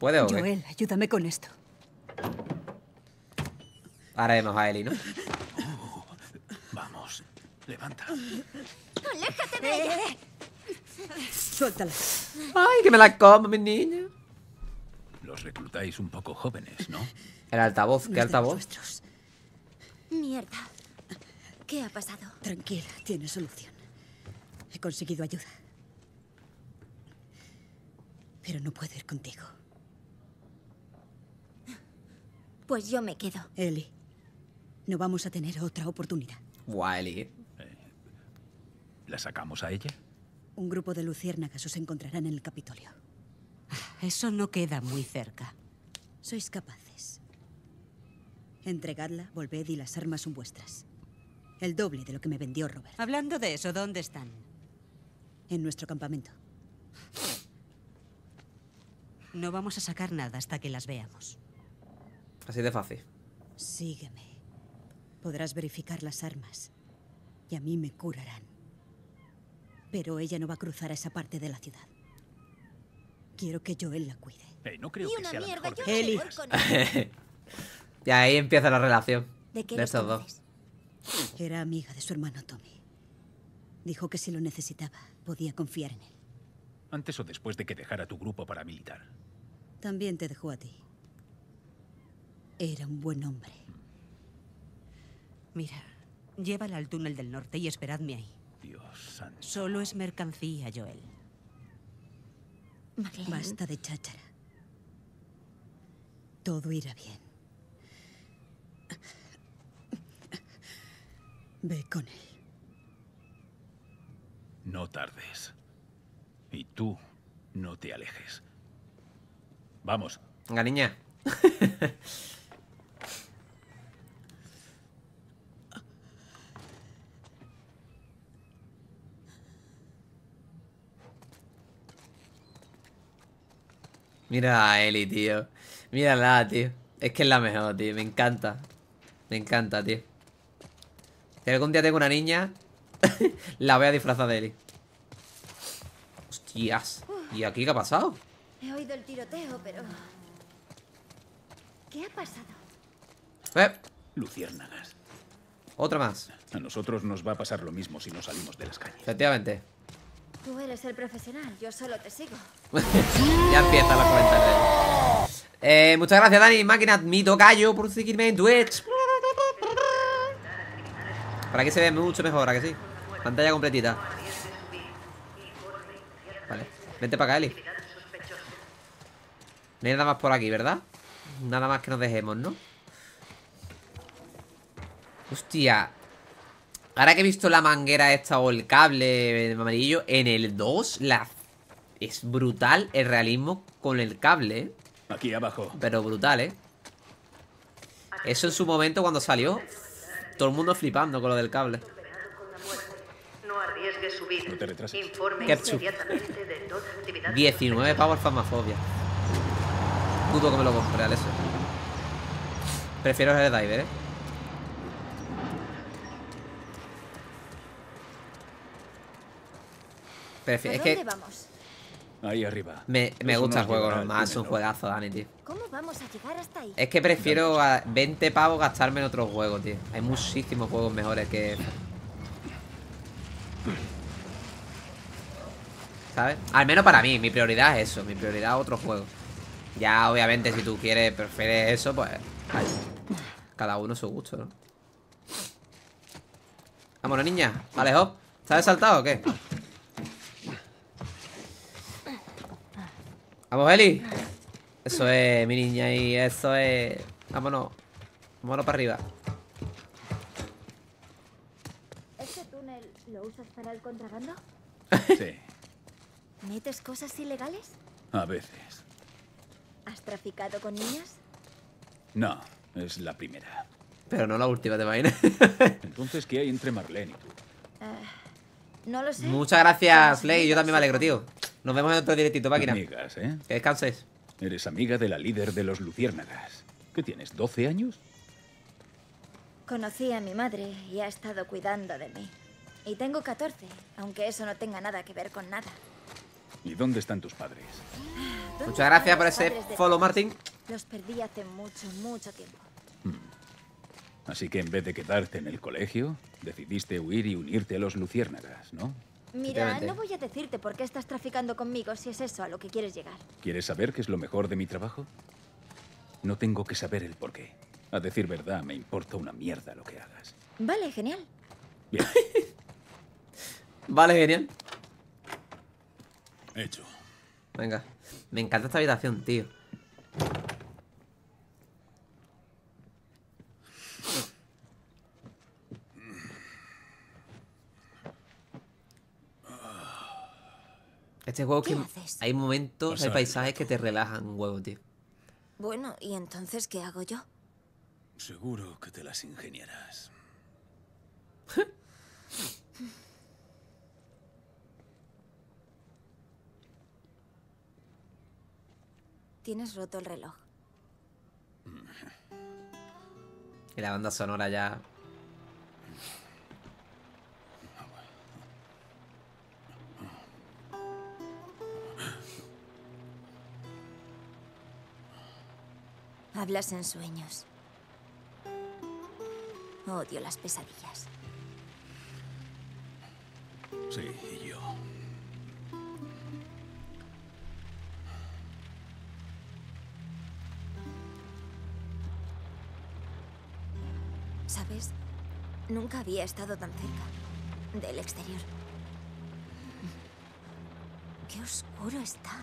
¿Puede o qué? Joel, ayúdame con esto. Ahora vemos a Eli, ¿no? Vamos, levanta. ¡Aléjate de ella! Suéltala. ¡Ay, que me la como, mi niña! Los reclutáis un poco jóvenes, ¿no? El altavoz, ¿qué No altavoz? Mierda. ¿Qué ha pasado? Tranquila, tiene solución. He conseguido ayuda. Pero no puedo ir contigo. Pues yo me quedo. Eli, no vamos a tener otra oportunidad. Guau, Eli. ¿eh? ¿La sacamos a ella? Un grupo de luciérnagas os encontrarán en el Capitolio. Eso no queda muy cerca. Sois capaces. Entregadla, volved y las armas son vuestras. El doble de lo que me vendió Robert. Hablando de eso, ¿dónde están? En nuestro campamento. No vamos a sacar nada hasta que las veamos. Así de fácil. Sígueme. Podrás verificar las armas. Y a mí me curarán. Pero ella no va a cruzar a esa parte de la ciudad. Quiero que Joel la cuide. Eh, no creo Y que una sea la mierda, mejor yo de- no Eli. con [LAUGHS] y ahí empieza la relación ¿De qué de estos dos. Era amiga de su hermano Tommy. Dijo que si lo necesitaba, podía confiar en él. Antes o después de que dejara tu grupo paramilitar. También te dejó a ti. Era un buen hombre. Mira, llévala al túnel del norte y esperadme ahí. Dios santo. Solo es mercancía, Joel. Basta de cháchara. Todo irá bien. Ve con él. No tardes. Y tú no te alejes. Vamos. Venga, niña. [LAUGHS] Mira a Eli, tío. Mírala, tío. Es que es la mejor, tío. Me encanta. Me encanta, tío. Si algún día tengo una niña, [LAUGHS] la voy a disfrazar de Eli. Hostias. ¿Y aquí qué ha pasado? He oído el tiroteo, pero... ¿Qué ha pasado? Eh, Luciérnagas. otra más. A nosotros nos va a pasar lo mismo si no salimos de las calles. Efectivamente. Tú eres el profesional, yo solo te sigo. [LAUGHS] ya empiezan los comentarios. Eh, muchas gracias, Dani. Máquina, mi tocayo, por seguirme en Twitch. Para que se ve mucho mejor, ¿a que sí? Pantalla completita. Vale. Vente para acá, Eli. No hay nada más por aquí, ¿verdad? Nada más que nos dejemos, ¿no? Hostia. Ahora que he visto la manguera esta o el cable amarillo, en el 2 la... es brutal el realismo con el cable, ¿eh? Aquí abajo. Pero brutal, ¿eh? Eso en su momento cuando salió, todo el mundo flipando con lo del cable. No arriesgue su vida. No te retrases. Informe Ketchup. inmediatamente de toda actividad. 19 pavos farmafobia. Dudo que me lo compre, Alex. Prefiero el diver, ¿eh? Prefi- ¿A es dónde que vamos? Ahí arriba. me, me gusta el juego normal, es un juegazo, Dani, tío. ¿Cómo vamos a llegar hasta ahí? Es que prefiero a 20 pavos gastarme en otro juego, tío. Hay muchísimos juegos mejores que... ¿Sabes? Al menos para mí, mi prioridad es eso. Mi prioridad es otro juego. Ya, obviamente, si tú quieres, prefieres eso, pues... ay, cada uno su gusto, ¿no? Vámonos, niña. Vale, Hop. ¿Estás saltado o qué? Vamos, Eli. Eso es, mi niña, y eso es... Vámonos. Vámonos para arriba. ¿Este túnel lo usas para el contrabando? Sí, [LAUGHS] ¿Metes cosas ilegales? a veces. ¿Has traficado con niñas? No, es la primera. Pero no la última, ¿te imaginas? [LAUGHS] Entonces, ¿qué hay entre Marlene y tú? Eh, no lo sé. Muchas gracias, Ley. Yo también me alegro, tío. Nos vemos en otro directito, máquina. Amigas, ¿eh? Que descanses. Eres amiga de la líder de los luciérnagas. ¿Qué tienes, 12 años? Conocí a mi madre y ha estado cuidando de mí. Y tengo 14, aunque eso no tenga nada que ver con nada. ¿Y dónde están tus padres? ¿Dónde Muchas gracias por ese follow? Martín. Los perdí hace mucho, mucho tiempo. Así que en vez de quedarte en el colegio, decidiste huir y unirte a los luciérnagas, ¿no? Mira, no voy a decirte por qué estás traficando conmigo si es eso a lo que quieres llegar. ¿Quieres saber qué es lo mejor de mi trabajo? No tengo que saber el por qué. A decir verdad, me importa una mierda lo que hagas. Vale, genial. Bien. [LAUGHS] Vale, genial. Hecho. Venga. Me encanta esta habitación, tío. Este juego ¿Qué que haces? hay momentos, hay paisajes que te relajan un huevo, tío. Bueno, ¿y entonces qué hago yo? Seguro que te las ingeniarás. [LAUGHS] Tienes roto el reloj. Y la banda sonora ya. Hablas en sueños. Odio las pesadillas. Sí, y yo. ¿Sabes? Nunca había estado tan cerca del exterior. Qué oscuro está.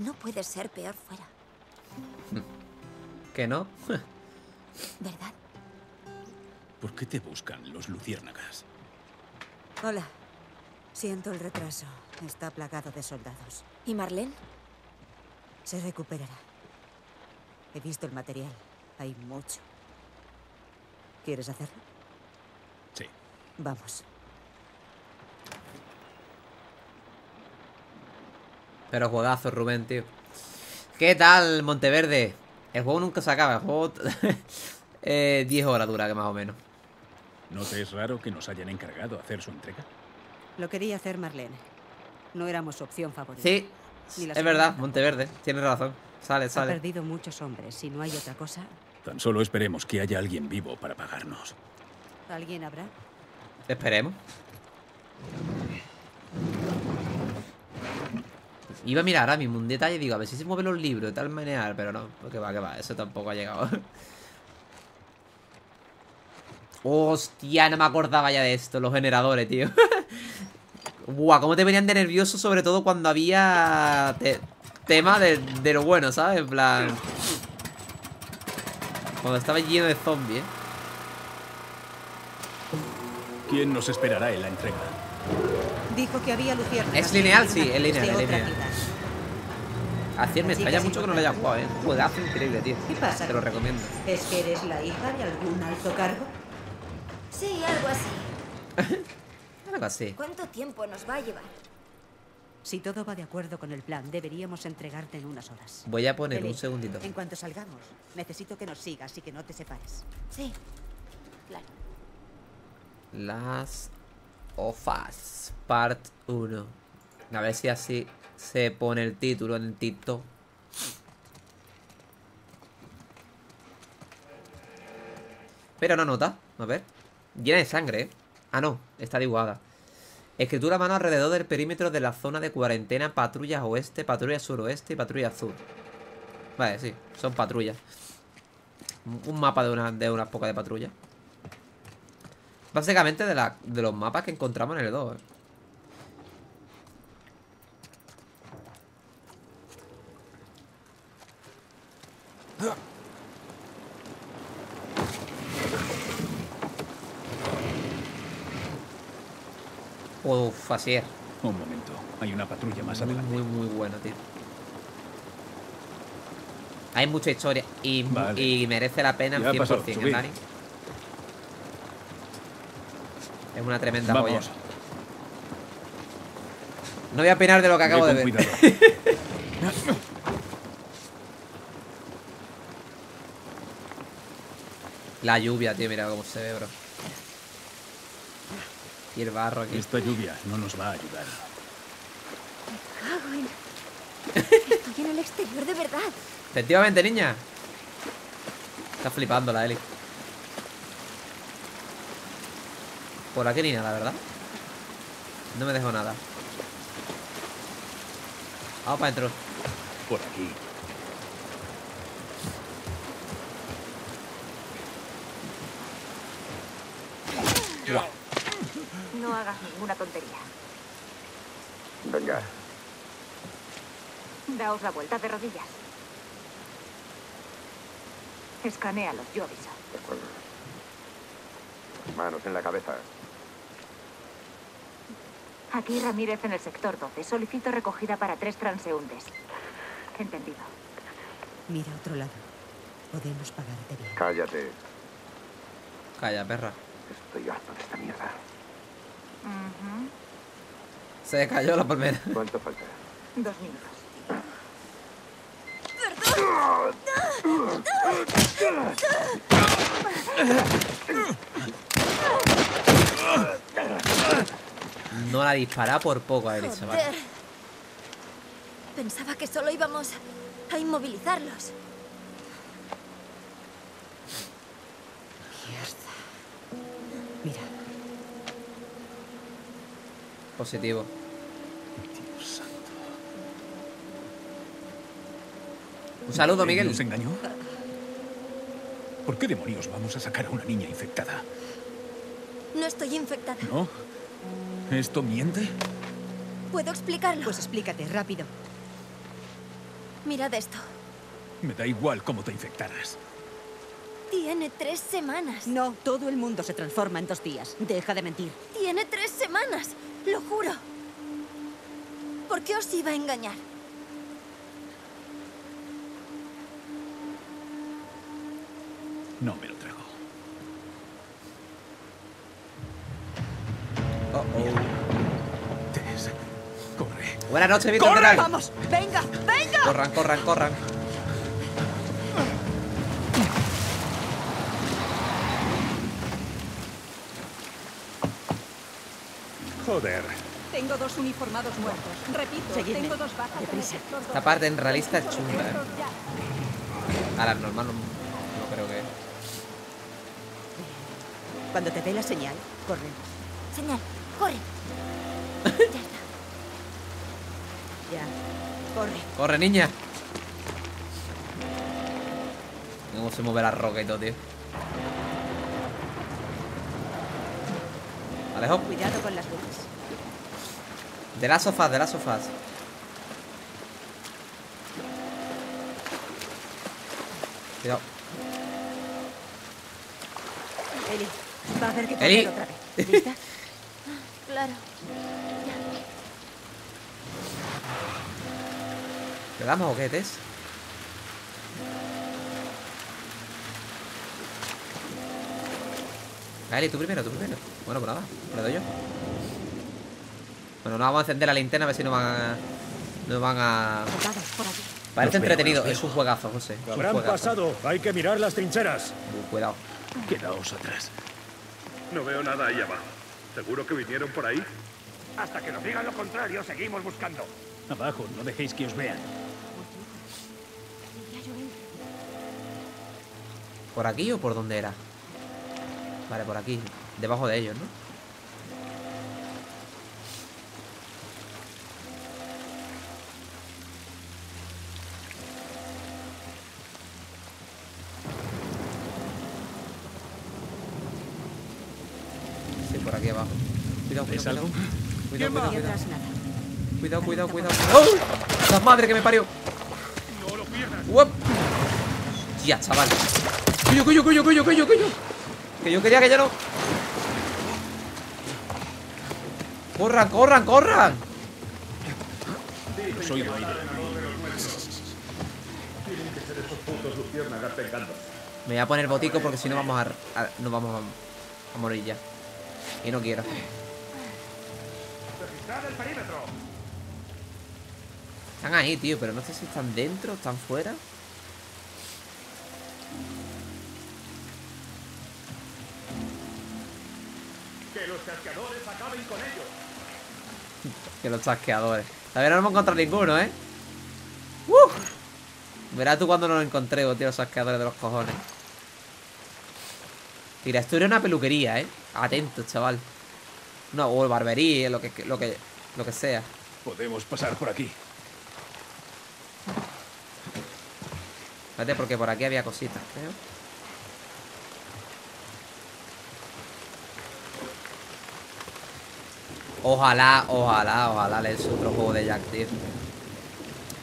No puede ser peor fuera, ¿Que no? ¿verdad? ¿Por qué te buscan los luciérnagas? Hola. Siento el retraso. Está plagado de soldados. ¿Y Marlene? Se recuperará. He visto el material. Hay mucho. ¿Quieres hacerlo? Sí. Vamos. Pero juegazo, Rubén, tío. ¿Qué tal, Monteverde? El juego nunca se acaba. El juego... [LAUGHS] eh, 10 horas dura, que más o menos. ¿No te es raro que nos hayan encargado hacer su entrega? Lo quería hacer Marlene. No éramos su opción favorita. Sí, es verdad. Monteverde. Tienes razón. Sale, Ha sale. perdido muchos hombres. Si no hay otra cosa, Tan solo esperemos que haya alguien vivo para pagarnos. ¿alguien habrá? Esperemos. Iba a mirar ahora mismo un detalle y digo, a ver si se mueven los libros de tal manera, pero no, que va, que va, eso tampoco ha llegado. [LAUGHS] Hostia, no me acordaba ya de esto, los generadores, tío. [LAUGHS] Buah, cómo te venían de nervioso, sobre todo cuando había te- tema de, de lo bueno, ¿sabes? En plan... Cuando estaba lleno de zombies, ¿eh? ¿Quién nos esperará en la entrega? Dijo que había luciérnagas. Es lineal, sí, es lineal, es lineal. Así me extraña mucho que no lo haya jugado, ¿eh? Un juegazo increíble, tío. ¿Qué pasa? Te lo recomiendo. ¿Es que eres la hija de algún alto cargo? Sí, algo así. [LAUGHS] Algo así. ¿Cuánto tiempo nos va a llevar? Si todo va de acuerdo con el plan, deberíamos entregarte en unas horas. Voy a poner un Ellie, segundito. En cuanto salgamos, necesito que nos sigas y que no te separes. Sí. Claro. Las of Part 1. A ver si así se pone el título en el TikTok. Pero no nota, a ver. Llena de sangre, ¿eh? Ah, no, está dibujada. Escritura a mano alrededor del perímetro de la zona de cuarentena, patrullas oeste, patrulla suroeste y patrulla sur. Vale, sí, son patrullas. Un mapa de, una, de unas pocas de patrullas. Básicamente de, la, de los mapas que encontramos en el 2. ¿eh? Uf, así es. Un momento. Hay una patrulla más Muy, adelante. muy, muy bueno, tío. Hay mucha historia y, mu- Vale. y merece la pena al ha 100%, pasado, ¿eh, subid. Dani? Es una tremenda Vamos. joya. No voy a opinar de lo que acabo de ver. cuidado. [LAUGHS] La lluvia, tío, mira cómo se ve, bro. Y el barro aquí. Esta lluvia no nos va a ayudar. Estoy en el exterior de verdad. Efectivamente, niña. Está flipando la Eli. Por aquí ni nada, ¿verdad? No me dejo nada. Vamos para adentro. Por aquí. No hagas ninguna tontería. Venga. Daos la vuelta de rodillas. Escanéalos, yo aviso. De acuerdo. Manos en la cabeza. Aquí Ramírez en el sector 12. Solicito recogida para tres transeúntes. Entendido. Mira a otro lado. Podemos pagarte bien. Cállate. Calla, perra. Estoy harto de esta mierda. Ujú. Se cayó la palmera. ¿Cuánto falta? Dos minutos. No la dispara por poco a Elisa, vale. Pensaba que solo íbamos a inmovilizarlos. Mierda. Mira. Positivo. Dios santo. Un saludo, Miguel. ¿Nos engañó? ¿Por qué demonios vamos a sacar a una niña infectada? No estoy infectada. ¿No? ¿Esto miente? ¿Puedo explicarlo? Pues explícate, rápido. Mirad esto. Me da igual cómo te infectaras. Tiene tres semanas. No, todo el mundo se transforma en dos días. Deja de mentir. Tiene tres semanas. Lo juro. ¿Por qué os iba a engañar? No me lo Buenas noches, Víctor. ¿qué ¡Corre! tal? ¡Vamos! ¡Venga! ¡Venga! Corran, corran, corran. Joder. Tengo dos uniformados muertos. Repito, Seguidme. tengo dos bajas Deprisa. Esta parte en realista es chunga, eh. Ahora, normal no, no creo que. Cuando te dé la señal, corre. Señal, corre. [LAUGHS] Ya. Corre. Corre, niña. ¿Cómo se mueve la roca y todo, tío? Alejo. Cuidado con las luces. De las sofás, de las sofás. Cuidado. Eli, va a haber que Eli. otra vez. [LAUGHS] ¿Lista? Claro. ¿Le damos o qué, Tess? Eli, tú primero, tú primero. Bueno, pues nada, le doy yo. Bueno, no vamos a encender la linterna a ver si nos van a. Nos van a. Parece entretenido, es un juegazo, José. Es un Habrán juegazo. pasado. Hay que mirar las trincheras. Uh, cuidado. Quedaos atrás. No veo nada ahí abajo. ¿Seguro que vinieron por ahí? Hasta que nos digan lo contrario, seguimos buscando. Abajo, no dejéis que os vean. ¿Por aquí o por dónde era? Vale, por aquí. Debajo de ellos, ¿no? Sí, por aquí abajo. Cuidado, ¿Ves cuidado, algo? cuidado. Cuidado, cuidado, cuidado. nada. Cuidado, cuidado, cuidado. ¡Oh! ¡La madre que me parió! No lo pierdas. ¡Uop! Ya, chaval. Cuyo, cuyo, cuyo, cuyo, cuyo, cuyo. Que yo quería que ya no. ¡Corran, corran, corran! Los oigo ahí. Tienen que ser esos putos luciérnagas vengando. Me voy a poner botico porque si no vamos a, a- no vamos a, a morir ya. Y no quiero. Registrad el perímetro. Están ahí, tío, pero no sé si están dentro, están fuera. Los cascadores acaben con ellos. Que los chasqueadores. Todavía no hemos encontrado ninguno, ¿eh? ¡Uf! Verás tú cuando nos lo encontremos, tío, los chasqueadores de los cojones. Mira, esto era una peluquería, ¿eh? Atento, chaval. No, o barbería, lo que, lo que, lo que sea. Podemos pasar por aquí. Espérate, porque por aquí había cositas, creo. Ojalá, ojalá, ojalá le otro juego de Jack, tío.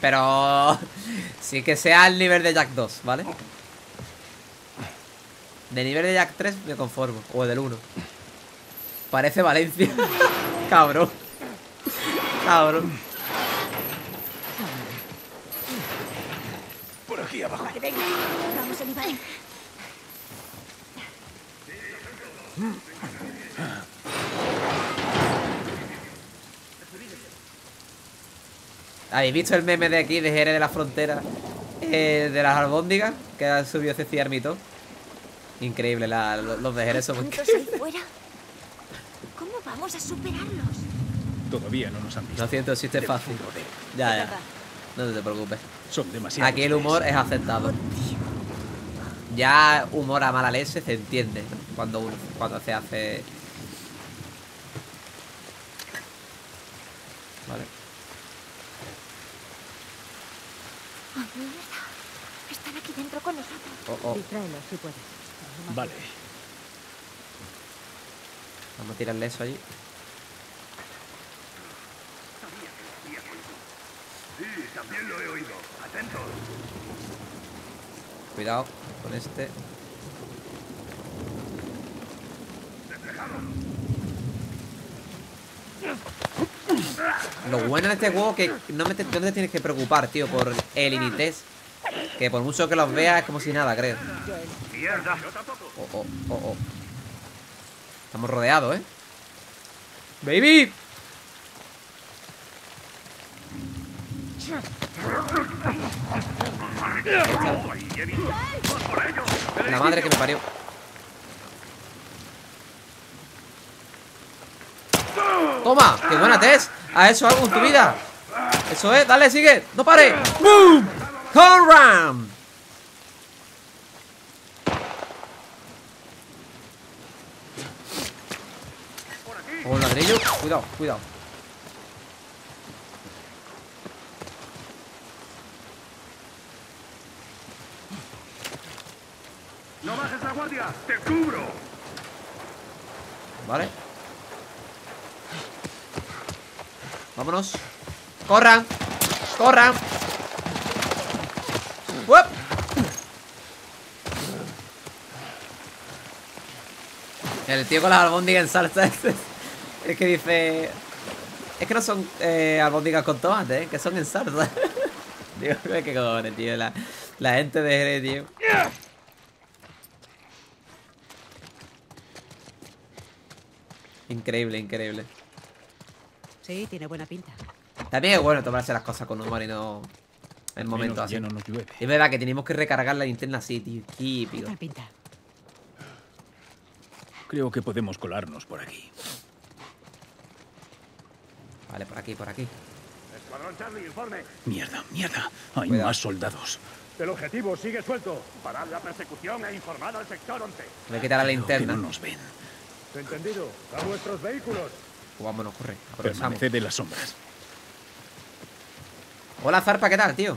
Pero [LAUGHS] sí que sea el nivel de Jack 2, ¿vale? De nivel de Jack 3 me conformo. O del 1. Parece Valencia. [LAUGHS] Cabrón. Cabrón. Por aquí abajo. Vale, venga. Vamos, ¿Habéis visto el meme de aquí de Jerez de la Frontera? Eh, de las albóndigas que ha subido Ceci Armito. Increíble, la- lo- los de Jerez son muy ¿Cuántos hay fuera? ¿Cómo vamos a superarlos? Todavía no nos han visto. Lo siento, existe fácil. Ya, ya. No te preocupes. Son demasiados. Aquí el humor es aceptado. Ya humor a mala leche se entiende cuando uno, cuando se hace. Vale. Oh, mierda. Están aquí dentro con nosotros. Oh, oh. Distráelos si puedes. Vale. Vamos a tirarle eso allí. Sí, también lo he oído. Atentos. Cuidado con este. Lo bueno de este juego es que no, me te, no te tienes que preocupar, tío, por el inites. Que por mucho que los veas es como si nada, creo. Mierda. Oh, oh, oh, oh. Estamos rodeados, ¿eh? ¡Baby! La madre que me parió. ¡Toma! ¡Qué buena Tess! ¿Has hecho algo en tu vida? Eso es, dale, sigue, no pare. ¡Boom! ¡Home Oh, un ladrillo. Cuidado, cuidado. No bajes la guardia. Te cubro. Vale. Vámonos. ¡Corran! ¡Corran! ¡Uep! El tío con las albóndigas en salsa [LAUGHS] este, Es que dice... Es que no son eh, albóndigas con tomate, ¿eh? Que son en salsa. [LAUGHS] Digo, qué cojones, tío. La, la gente de Jerez, tío. Increíble, increíble. Sí, tiene buena pinta. También es bueno tomarse las cosas con humor y no en momentos así. no. Es verdad que tenemos que recargar la linterna así, tío. Típico. Pinta. Creo que podemos colarnos por aquí. Vale, por aquí, por aquí. Escuadrón Charlie, informe. Mierda, mierda. Hay Cuidado. más soldados. El objetivo sigue suelto. Parad la persecución e informad al sector 11. Voy a quitar la linterna. no nos ven. Entendido. A vuestros vehículos. Vámonos, corre. Permaneced en las sombras. Hola, Zarpa, ¿qué tal, tío?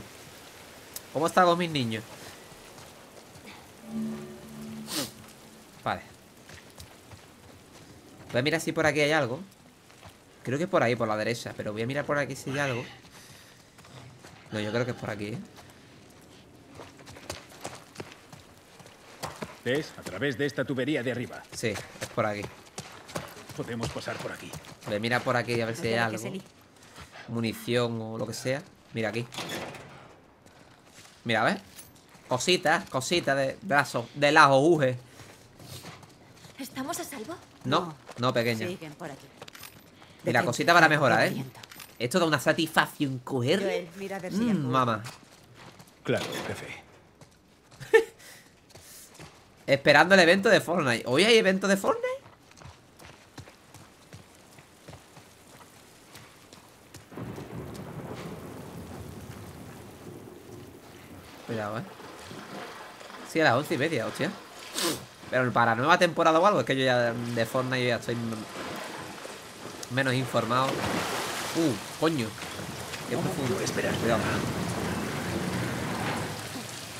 ¿Cómo están con mis niños? Vale. Voy a mirar si por aquí hay algo. Creo que es por ahí, por la derecha. Pero voy a mirar por aquí si hay algo. No, yo creo que es por aquí, ¿eh? ¿Ves? A través de esta tubería de arriba. Sí, es por aquí. Podemos pasar por aquí. Voy a mirar por aquí a ver si hay algo. Munición o lo que sea. Mira aquí. Mira, ¿ves? Cositas, cositas de, o- de las ojujes. ¿Estamos a salvo? No, no, pequeña. Siguen por aquí. Mira, Detente, cosita para mejorar, ¿eh? Esto da una satisfacción a ver si Mm, mamá. Claro, jefe. [LAUGHS] Esperando el evento de Fortnite. ¿Hoy hay evento de Fortnite? Cuidado, eh. Sí, a las once y media, hostia. Pero para nueva temporada o algo, es que yo ya de Fortnite yo ya estoy menos informado. Uh, coño. Qué profundo. Espera, cuidado.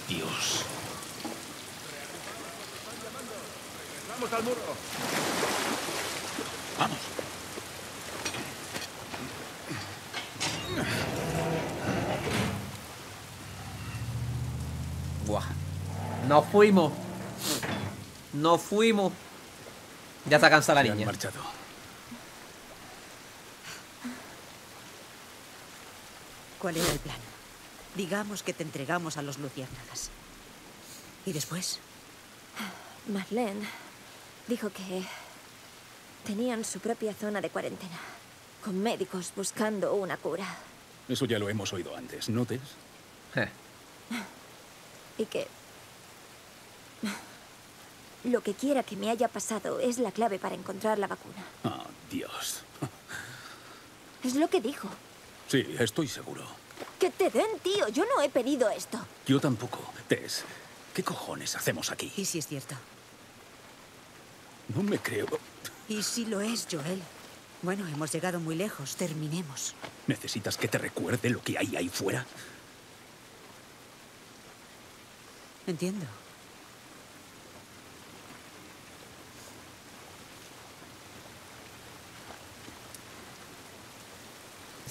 Dios. Vamos al muro. Vamos. Buah. Nos fuimos. Nos fuimos. Ya está cansada la niña. marchado. ¿Cuál era el plan? Digamos que te entregamos a los luciérnagas. ¿Y después? Marlene dijo que tenían su propia zona de cuarentena, con médicos buscando una cura. Eso ya lo hemos oído antes, ¿notes? Y que lo que quiera que me haya pasado es la clave para encontrar la vacuna. Ah, Dios. Es lo que dijo. Sí, estoy seguro. Que te den, tío. Yo no he pedido esto. Yo tampoco. Tess, ¿qué cojones hacemos aquí? ¿Y si es cierto? No me creo. ¿Y si lo es, Joel? Bueno, hemos llegado muy lejos. Terminemos. ¿Necesitas que te recuerde lo que hay ahí fuera? Entiendo.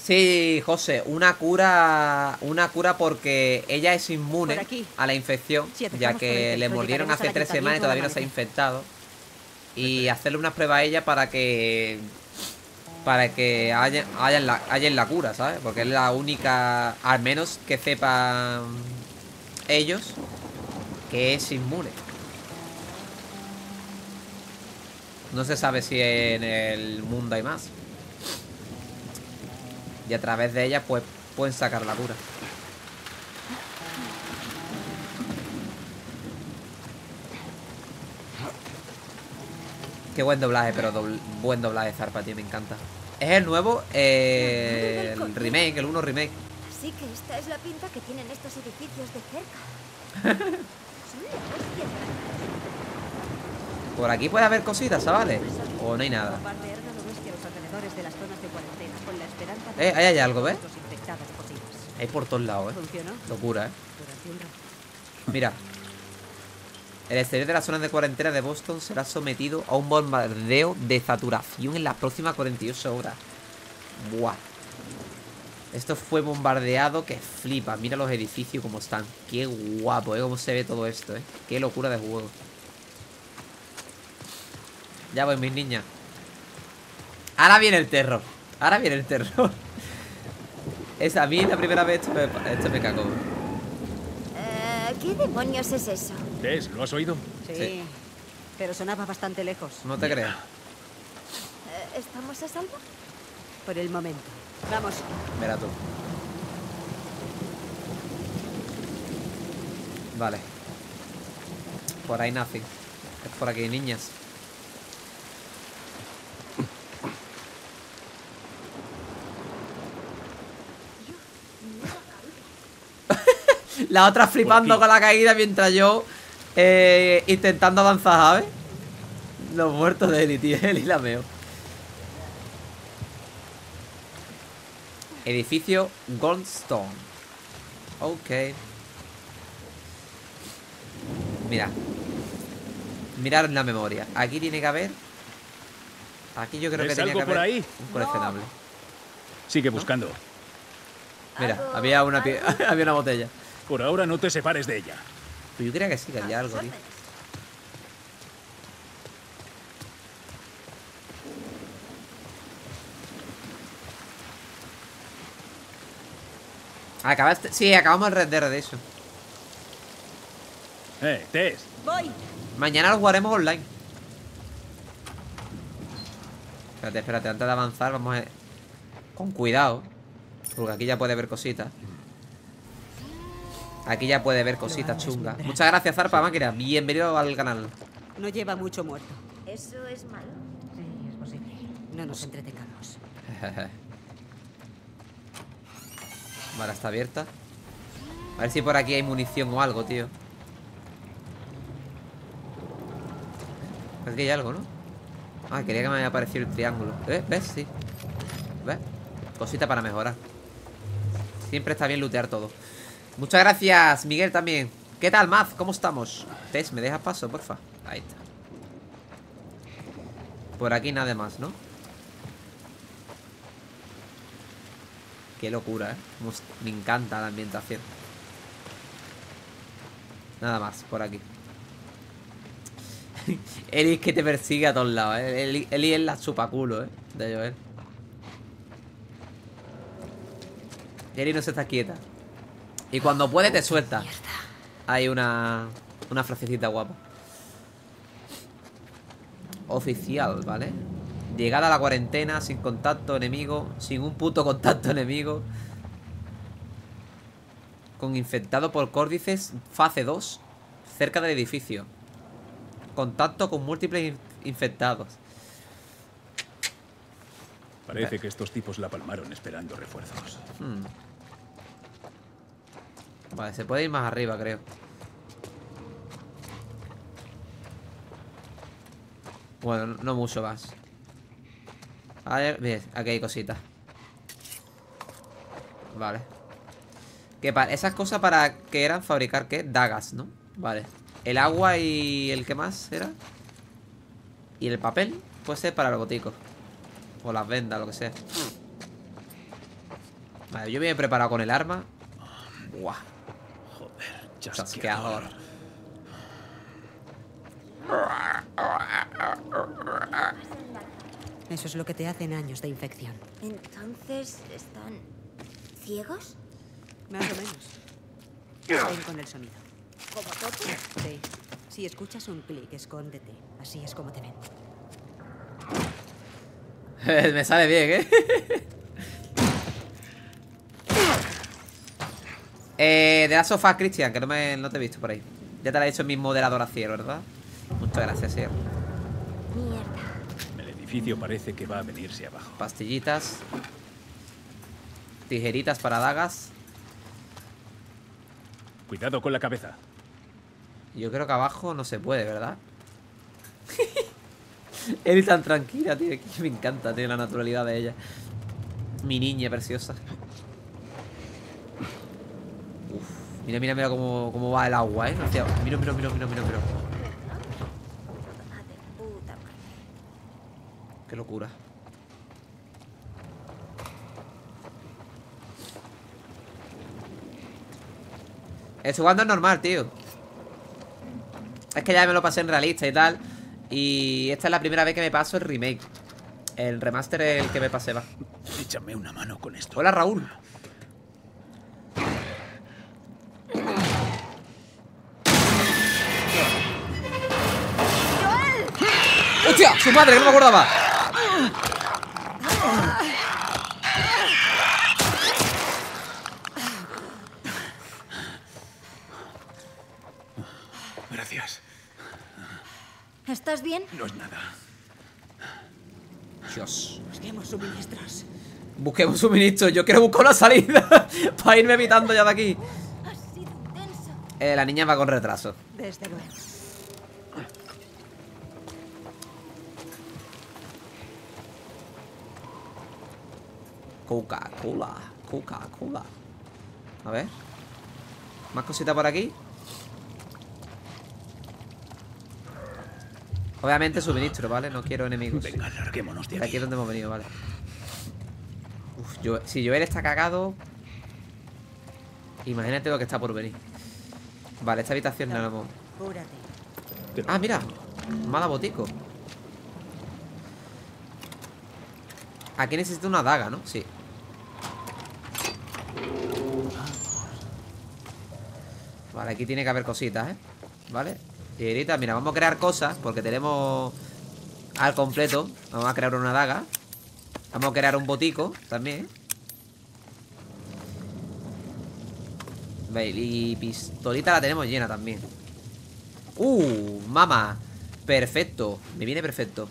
Sí, José, una cura. Una cura porque ella es inmune a la infección, ya que le mordieron hace tres semanas y todavía no se ha infectado. Y hacerle una prueba a ella para que. Para que haya, haya, la, haya la cura, ¿sabes? Porque es la única. Al menos que sepan ellos que es inmune. No se sabe si en el mundo hay más. Y a través de ella, pues, pueden sacar la cura. Qué buen doblaje, pero buen doblaje Zarpa, tío, me encanta. Es el nuevo, eh, el remake, el 1 remake. Así que esta es la pinta que tienen estos edificios de cerca. [LAUGHS] Por aquí puede haber cositas, ¿sabes? O no hay nada. Eh, ahí hay algo, ¿ves? Hay por todos lados, ¿eh? ¿Funcionó? Locura, ¿eh? Mira. El exterior de las zonas de cuarentena de Boston será sometido a un bombardeo de saturación en las próximas 48 horas. Buah. Esto fue bombardeado que flipa. Mira los edificios como están. Qué guapo, ¿eh? Cómo se ve todo esto, ¿eh? Qué locura de juego. Ya voy, mis niñas. Ahora viene el terror. Ahora viene el terror. Es a mí la primera vez esto me, esto me cagó. Eh, ¿Qué demonios es eso? ¿Ves? ¿Lo has oído? Sí, Sí. pero sonaba bastante lejos. No te creas. Eh, ¿Estamos a salvo? Por el momento. Vamos. Verá tú. Vale. Por ahí nothing. Es por aquí, niñas. La otra flipando con la caída mientras yo eh, intentando avanzar, ¿sabes? Los muertos de Eli, tío. [LAUGHS] Eli la meo. Edificio Goldstone. Ok. Mira. Mirar la memoria. Aquí tiene que haber. Aquí yo creo que ¿Ves tenía algo que por haber ahí? un coleccionable. Sigue buscando. Mira, había una pie- [LAUGHS] había una botella. Por ahora no te separes de ella. Pero yo creía que sí, que había algo, tío. Acabaste. Sí, acabamos el Red Dead Redemption. Eh, Tess. Voy. Mañana lo jugaremos online. Espérate, espérate, antes de avanzar, vamos a. Con cuidado. Porque aquí ya puede ver cositas. Aquí ya puede ver cositas chungas. Muchas gracias, Zarpa Máquina. Bienvenido al canal. No lleva mucho muerto. ¿Eso es malo? Sí, es posible. No nos entretengamos. [LAUGHS] Vale, está abierta. A ver si por aquí hay munición o algo, tío. Aquí hay algo, ¿no? Ah, quería que me haya aparecido el triángulo. ¿Ves? ¿Ves? Sí. ¿Ves? Cosita para mejorar. Siempre está bien lootear todo. Muchas gracias, Miguel, también. ¿Qué tal, Maz? ¿Cómo estamos? Tess, ¿me dejas paso, porfa? Ahí está. Por aquí nada más, ¿no? Qué locura, ¿eh? Me encanta la ambientación. Nada más, por aquí. [LAUGHS] Eli es que te persigue a todos lados, ¿eh? Eli, Eli es la chupaculo, ¿eh? De Joel. Eli no se está quieta. Y cuando puede te suelta. Hay una... Una frasecita guapa. Oficial, ¿vale? Llegada a la cuarentena sin contacto enemigo, sin un puto contacto [LAUGHS] enemigo. Con infectado por córdices, fase 2, cerca del edificio. Contacto con múltiples in- infectados. Parece que estos tipos la palmaron esperando refuerzos. Hmm. Vale, se puede ir más arriba, creo. Bueno, no mucho más. A ver, bien, aquí hay cositas. Vale. Que para esas cosas para que eran fabricar qué? Dagas, ¿no? Vale. El agua y el que más era. Y el papel puede ser para el botico. O las vendas, lo que sea. Vale, yo me he preparado con el arma. Buah. Chasqueador. Eso es lo que te hacen años de infección. Entonces, ¿están ciegos? Más o menos. Ven con el sonido. ¿Como Topo? Sí. Si escuchas un clic, escóndete. Así es como te ven. [LAUGHS] me sale bien, ¿eh? [LAUGHS] eh de la sofá, Cristian, que no, me, no te he visto por ahí. Ya te la he hecho el mismo moderador a cielo, ¿verdad? Muchas gracias, Cielo. El edificio parece que va a venirse abajo. Pastillitas. Tijeritas para dagas. Cuidado con la cabeza. Yo creo que abajo no se puede, ¿verdad? [LAUGHS] Él tan tranquila, tío. Que me encanta, tío, la naturalidad de ella. Mi niña preciosa. Uf, mira, mira, mira cómo, cómo va el agua, ¿eh? Hostia, mira, mira, mira, mira, mira, mira. Qué locura. El jugando es normal, tío. Es que ya me lo pasé en realista y tal. Y esta es la primera vez que me paso el remake. El remaster es el que me pasé, va. Échame una mano con esto. Hola, Raúl. ¡Hostia! ¡Su madre! ¡Que no me acordaba! Gracias. ¿Estás bien? No es nada. Dios. Busquemos suministros. Busquemos suministros. Yo quiero buscar una salida [LAUGHS] para irme evitando ya de aquí. Eh, la niña va con retraso. Desde luego. Coca-Cola. Coca-Cola. A ver. Más cositas por aquí. Obviamente suministro, ¿vale? No quiero enemigos. Venga, larguémonos de De aquí es donde hemos venido, vale. Uf, yo, si Joel está cagado. Imagínate lo que está por venir. Vale, esta habitación no la hemos. Ah, mira. Mala botico. Aquí necesito una daga, ¿no? Sí. Vale, aquí tiene que haber cositas, ¿eh? Vale. Y ahorita, mira, vamos a crear cosas Porque tenemos al completo. Vamos a crear una daga. Vamos a crear un botico también. Veis, y pistolita la tenemos llena también. Uh, mama Perfecto, me viene perfecto.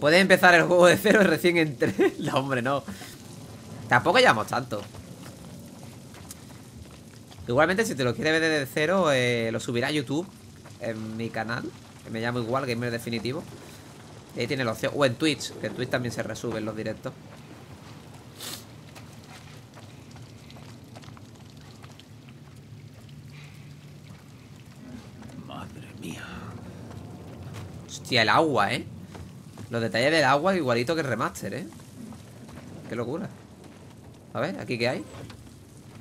Puedes empezar el juego de cero recién entré [LAUGHS] No, hombre, no. Tampoco llevamos tanto Igualmente, si te lo quieres ver desde cero, eh, lo subirá a YouTube En mi canal Que me llamo igual, Gamer Definitivo Y ahí tiene la opción O en Twitch, que en Twitch también se resuben los directos Madre mía. Hostia, el agua, ¿eh? Los detalles del agua igualito que el remaster, ¿eh? Qué locura A ver, ¿aquí qué hay?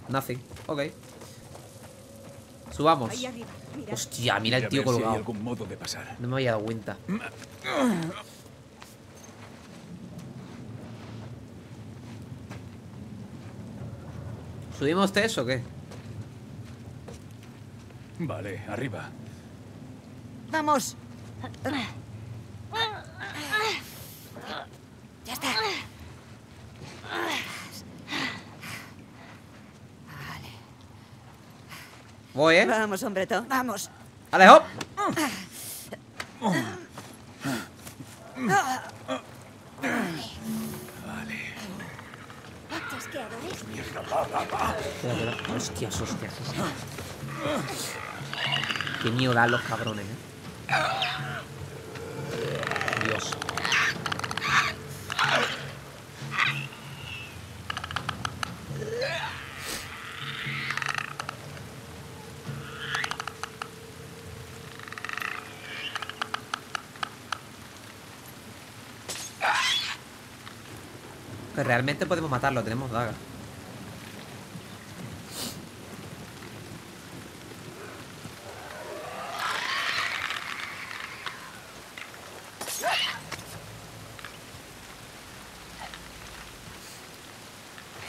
Nothing, ok Subamos Ahí arriba. Mira. Hostia, mira el tío si colgado algún modo de pasar. No me había dado cuenta ¿Subimos test o qué? Vale, arriba. Vamos. Voy, ¿eh? Vamos, hombreto. Vamos. ¡Alejo! Chasqueadores. Hostias, hostias, hostias Qué miedo dan los cabrones, ¿eh? Dios Que realmente podemos matarlo, tenemos daga.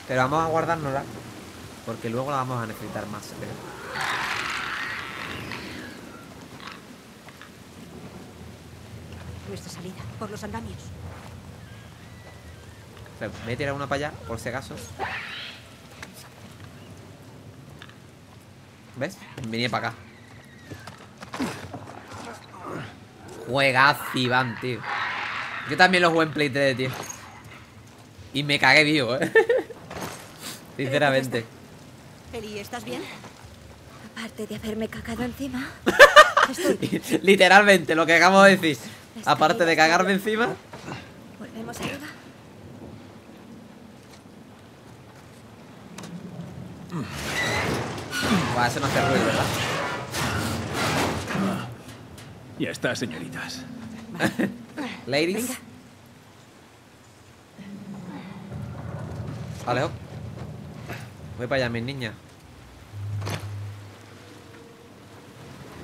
Pero vamos a guardárnosla. Porque luego la vamos a necesitar más, creo. Nuestra salida, por los andamios. Voy a tirar una para allá, por si acaso. ¿Ves? Venía para acá. Juegazo, Iván, tío. Yo también lo jugué en Play 3, tío. Y me cagué vivo, eh. [LAUGHS] Sinceramente. Eli, ¿estás bien? Aparte de haberme cagado encima. [LAUGHS] Literalmente, lo que acabo de decir. Aparte de cagarme encima. Volvemos arriba. Buah, eso no hace ruido, ¿verdad? Ya está, señoritas. [LAUGHS] Ladies. Alejo. Voy para allá, mis niñas.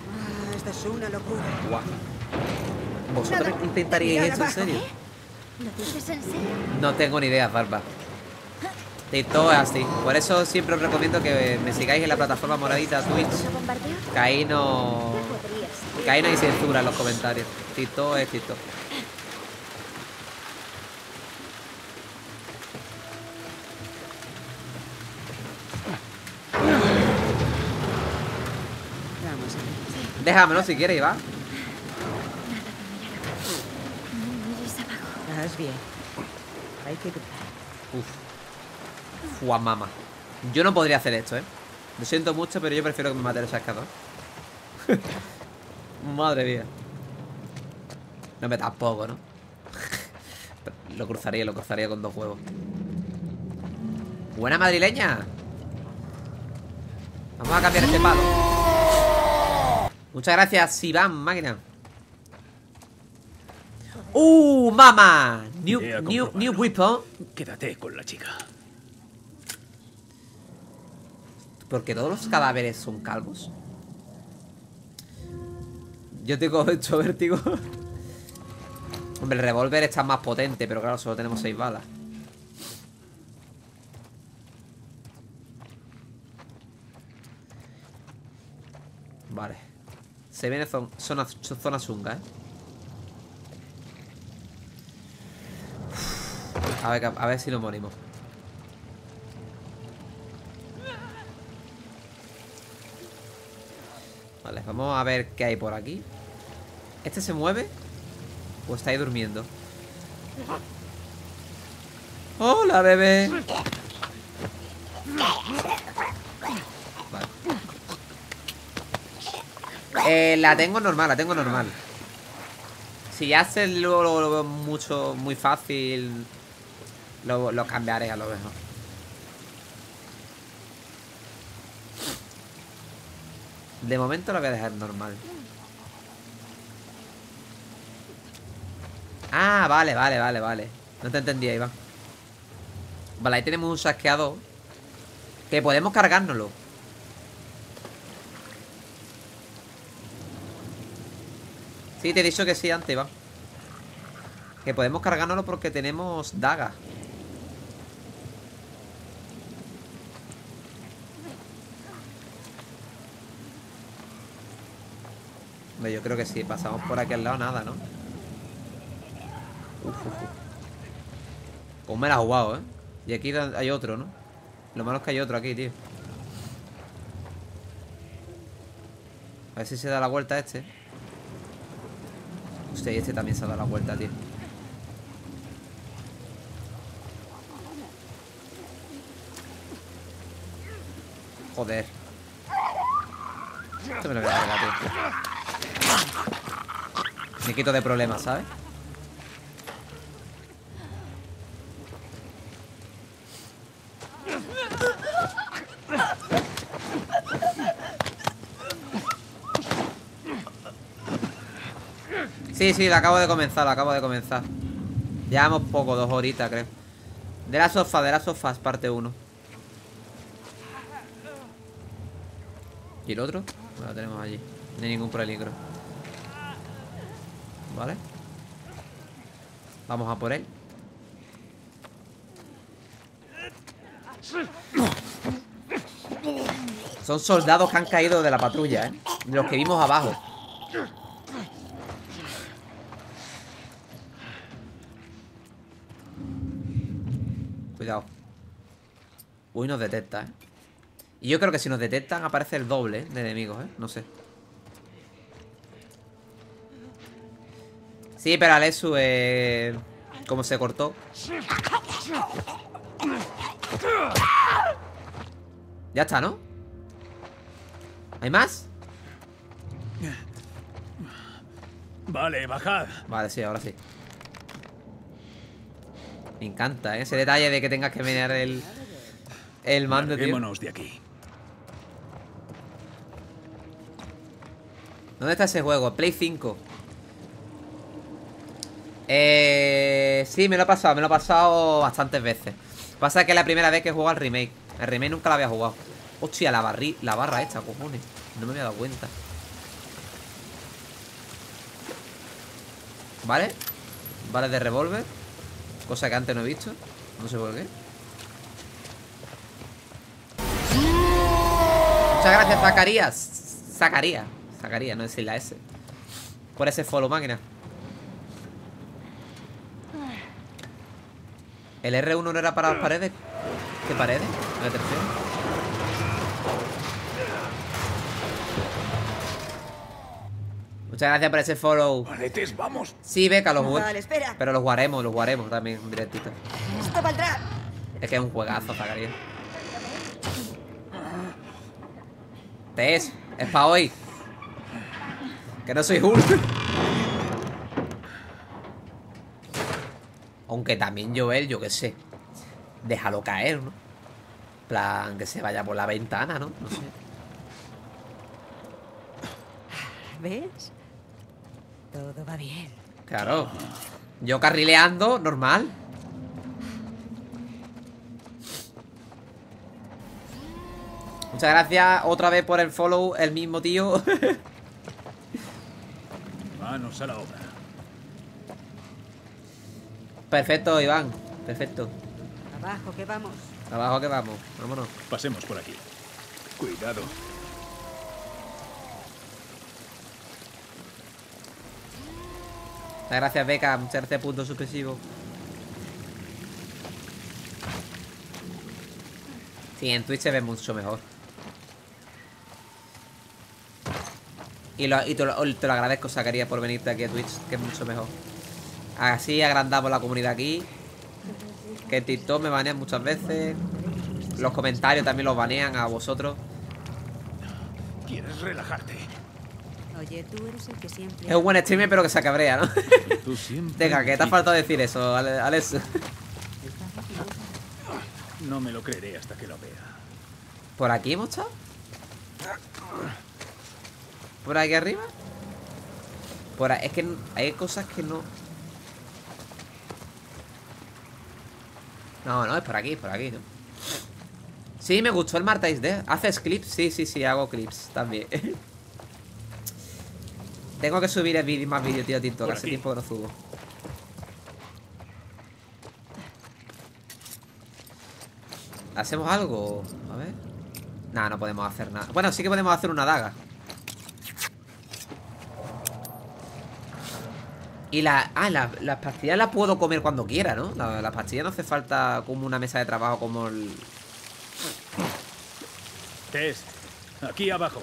Ah, esta es una locura. Guau. ¿Vosotros intentaríais eso en serio? ¿Lo dices en serio? No tengo ni idea, Barba. TikTok es así. Por eso siempre os recomiendo que me sigáis en la plataforma moradita Twitch. Que ahí no. Que ahí no hay censura en los comentarios. TikTok es TikTok. Déjamelo si quieres, Iván. Abajo. Haz bien. Hay que. Uf. Juan mama. Yo no podría hacer esto, ¿eh? Lo siento mucho, pero yo prefiero que me mate el chascador. [LAUGHS] Madre mía. No me tampoco, ¿no? [LAUGHS] lo cruzaría, lo cruzaría con dos huevos. Buena madrileña. Vamos a cambiar este palo. Muchas gracias, Iván, máquina. ¡Uh, mama! New, new, new weapon. Quédate con la chica. Porque todos los cadáveres son calvos. Yo tengo [LAUGHS] hecho vértigo. Hombre, el revólver está más potente, pero claro, solo tenemos seis balas. Vale. Se viene zon- zona, zona zunga, ¿eh? A ver, a ver si nos morimos. Vale, vamos a ver qué hay por aquí. ¿Este se mueve? ¿O está ahí durmiendo? ¡Hola, bebé! Vale. Eh, la tengo normal, la tengo normal. Si ya se lo, lo- lo mucho, muy fácil, lo, lo cambiaré a lo mejor. De momento la voy a dejar normal. Ah, vale, vale, vale, vale. No te entendía, Iván. Vale, ahí tenemos un saqueador. Que podemos cargárnoslo. Sí, te he dicho que sí antes, Iván. Que podemos cargárnoslo porque tenemos daga. Yo creo que si pasamos por aquí al lado, nada, ¿no? Uf, uf, uf. Pues me la he jugado, ¿eh? Y aquí hay otro, ¿no? Lo malo es que hay otro aquí, tío. A ver si se da la vuelta este. Hostia, y este también se ha dado la vuelta, tío. Joder. Esto me lo voy a cargar, tío. Me quito de problemas, ¿sabes? Sí, sí, la acabo de comenzar, la acabo de comenzar. Llevamos poco, dos horitas, creo. De la sofá, de las sofás, parte 1. ¿Y el otro? Lo tenemos allí. No hay ningún peligro. Vale. Vamos a por él. Son soldados que han caído de la patrulla, ¿eh? Los que vimos abajo. Cuidado. Uy, nos detecta, ¿eh? Y yo creo que si nos detectan aparece el doble de enemigos, ¿eh? No sé. Sí, pero Alesu, eh... Como se cortó. Ya está, ¿no? ¿Hay más? Vale, bajad. Vale, sí, ahora sí. Me encanta, ¿eh? Ese detalle de que tengas que menear el... El mando, tío. De aquí. ¿Dónde está ese juego? Play 5. Eh... Sí, me lo he pasado, me lo he pasado bastantes veces. Pasa que es la primera vez que juego al remake. El remake nunca lo había jugado. Hostia, la, barri la barra esta, cojones. No me había dado cuenta. Vale. Vale de revólver. Cosa que antes no he visto. No sé por qué. Muchas gracias, Zacarías. Zacarías. Zacarías, no decir la S. Por ese follow, máquina. ¿El R1 no era para las paredes? ¿Qué paredes? La tercera. Muchas gracias por ese follow. Paletes, vamos. Sí, beca, los Vale, espera. Pero los jugaremos, los jugaremos también un directito. Esto valdrá. Es que es un juegazo, Zacarías. Tess, es para hoy. Que no soy Hulk. Aunque también Joel, yo qué sé. Déjalo caer, ¿no? plan, que se vaya por la ventana, ¿no? No sé. ¿Ves? Todo va bien. Claro. Yo carrileando, normal. Muchas gracias otra vez por el follow, el mismo tío. [LAUGHS] Manos a la obra. Perfecto, Iván. Perfecto. Abajo, que vamos. Abajo que vamos. Vámonos. Pasemos por aquí. Cuidado. Muchas gracias, Beca. Muchas gracias, punto supresivo. Sí, en Twitch se ve mucho mejor. Y, lo, y te, lo, te lo agradezco, Sacaría, por venirte aquí a Twitch, que es mucho mejor. Así agrandamos la comunidad aquí. Que en TikTok me banean muchas veces. Los comentarios también los banean a vosotros. ¿Quieres relajarte? Oye, tú eres el que siempre... Es un buen streamer, pero que se cabrea, ¿no? Tú siempre Venga, que te ha faltado decir eso, Ale- Alex. No me lo creeré hasta que lo vea. ¿Por aquí hemos estado? ¿Por aquí arriba? Por ahí, es que hay cosas que no... No, no, es por aquí, es por aquí, ¿no? Sí, me gustó el Marta D. ¿Haces clips? Sí, sí, sí, hago clips también. [LAUGHS] Tengo que subir el vídeo, más vídeos, tío, TikTok. Hace tiempo que no subo. ¿Hacemos algo? A ver. Nah, no podemos hacer nada. Bueno, sí que podemos hacer una daga. Y la... Ah, la- las pastillas las puedo comer cuando quiera, ¿no? La- Las pastillas no hace falta como una mesa de trabajo como el... Tess, aquí abajo.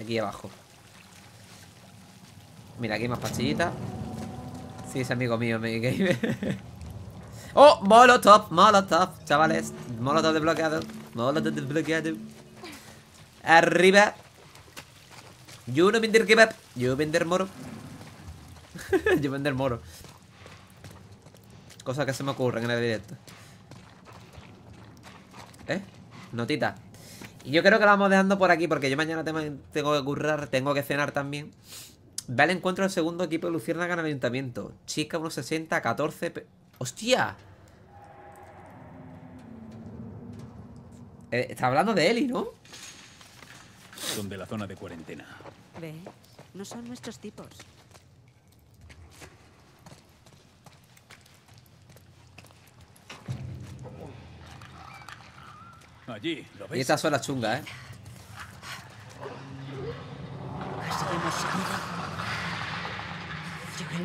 Aquí abajo. Mira, aquí hay más pastillitas. Sí, es amigo mío, me game. [LAUGHS] ¡Oh! Molotov, Molotov, chavales. Molotov desbloqueado. Molotov desbloqueado. Arriba. Yo no vender kebab. Yo vender moro. [LAUGHS] Yo vender moro. Cosas que se me ocurren en el directo. ¿Eh? Notita. Y yo creo que la vamos dejando por aquí porque yo mañana tengo que currar, tengo que cenar también. Ve al encuentro del segundo equipo de Lucierna en el ayuntamiento. Chica 1.60, 14... ¡Hostia! Eh, está hablando de Eli, ¿no? Son de la zona de cuarentena. Ve, no son nuestros tipos. Allí, ¿lo Y ves? estas son las chungas, ¿eh?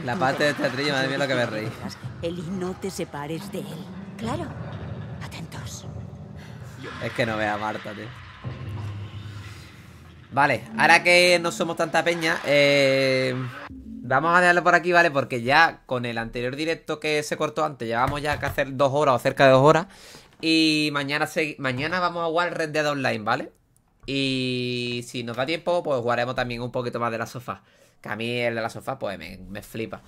La parte de te- teatrillo, madre mía, lo que me reí. Eli, no te separes de él. Claro. Atentos. Es que no vea a Marta, tío. Vale, ahora que no somos tanta peña, eh, vamos a dejarlo por aquí, ¿vale? Porque ya con el anterior directo que se cortó antes, llevamos ya que hacer dos horas o cerca de dos horas. Y mañana, mañana vamos a jugar Red Dead Online, ¿vale? Y si nos da tiempo, pues jugaremos también un poquito más de la sofá. Que a mí el de la sofá, pues me, me flipa.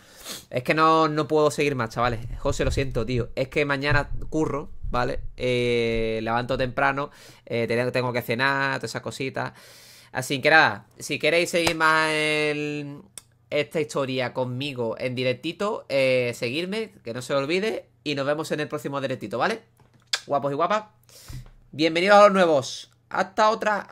Es que no, no puedo seguir más, chavales. José, lo siento, tío. Es que mañana curro, ¿vale? Eh, levanto temprano, eh, tengo, que cenar, todas esas cositas. Así que nada, si queréis seguir más esta historia conmigo en directito, eh, seguirme, que no se olvide. Y nos vemos en el próximo directito, ¿vale? Guapos y guapas. Bienvenidos a los nuevos. Hasta otra.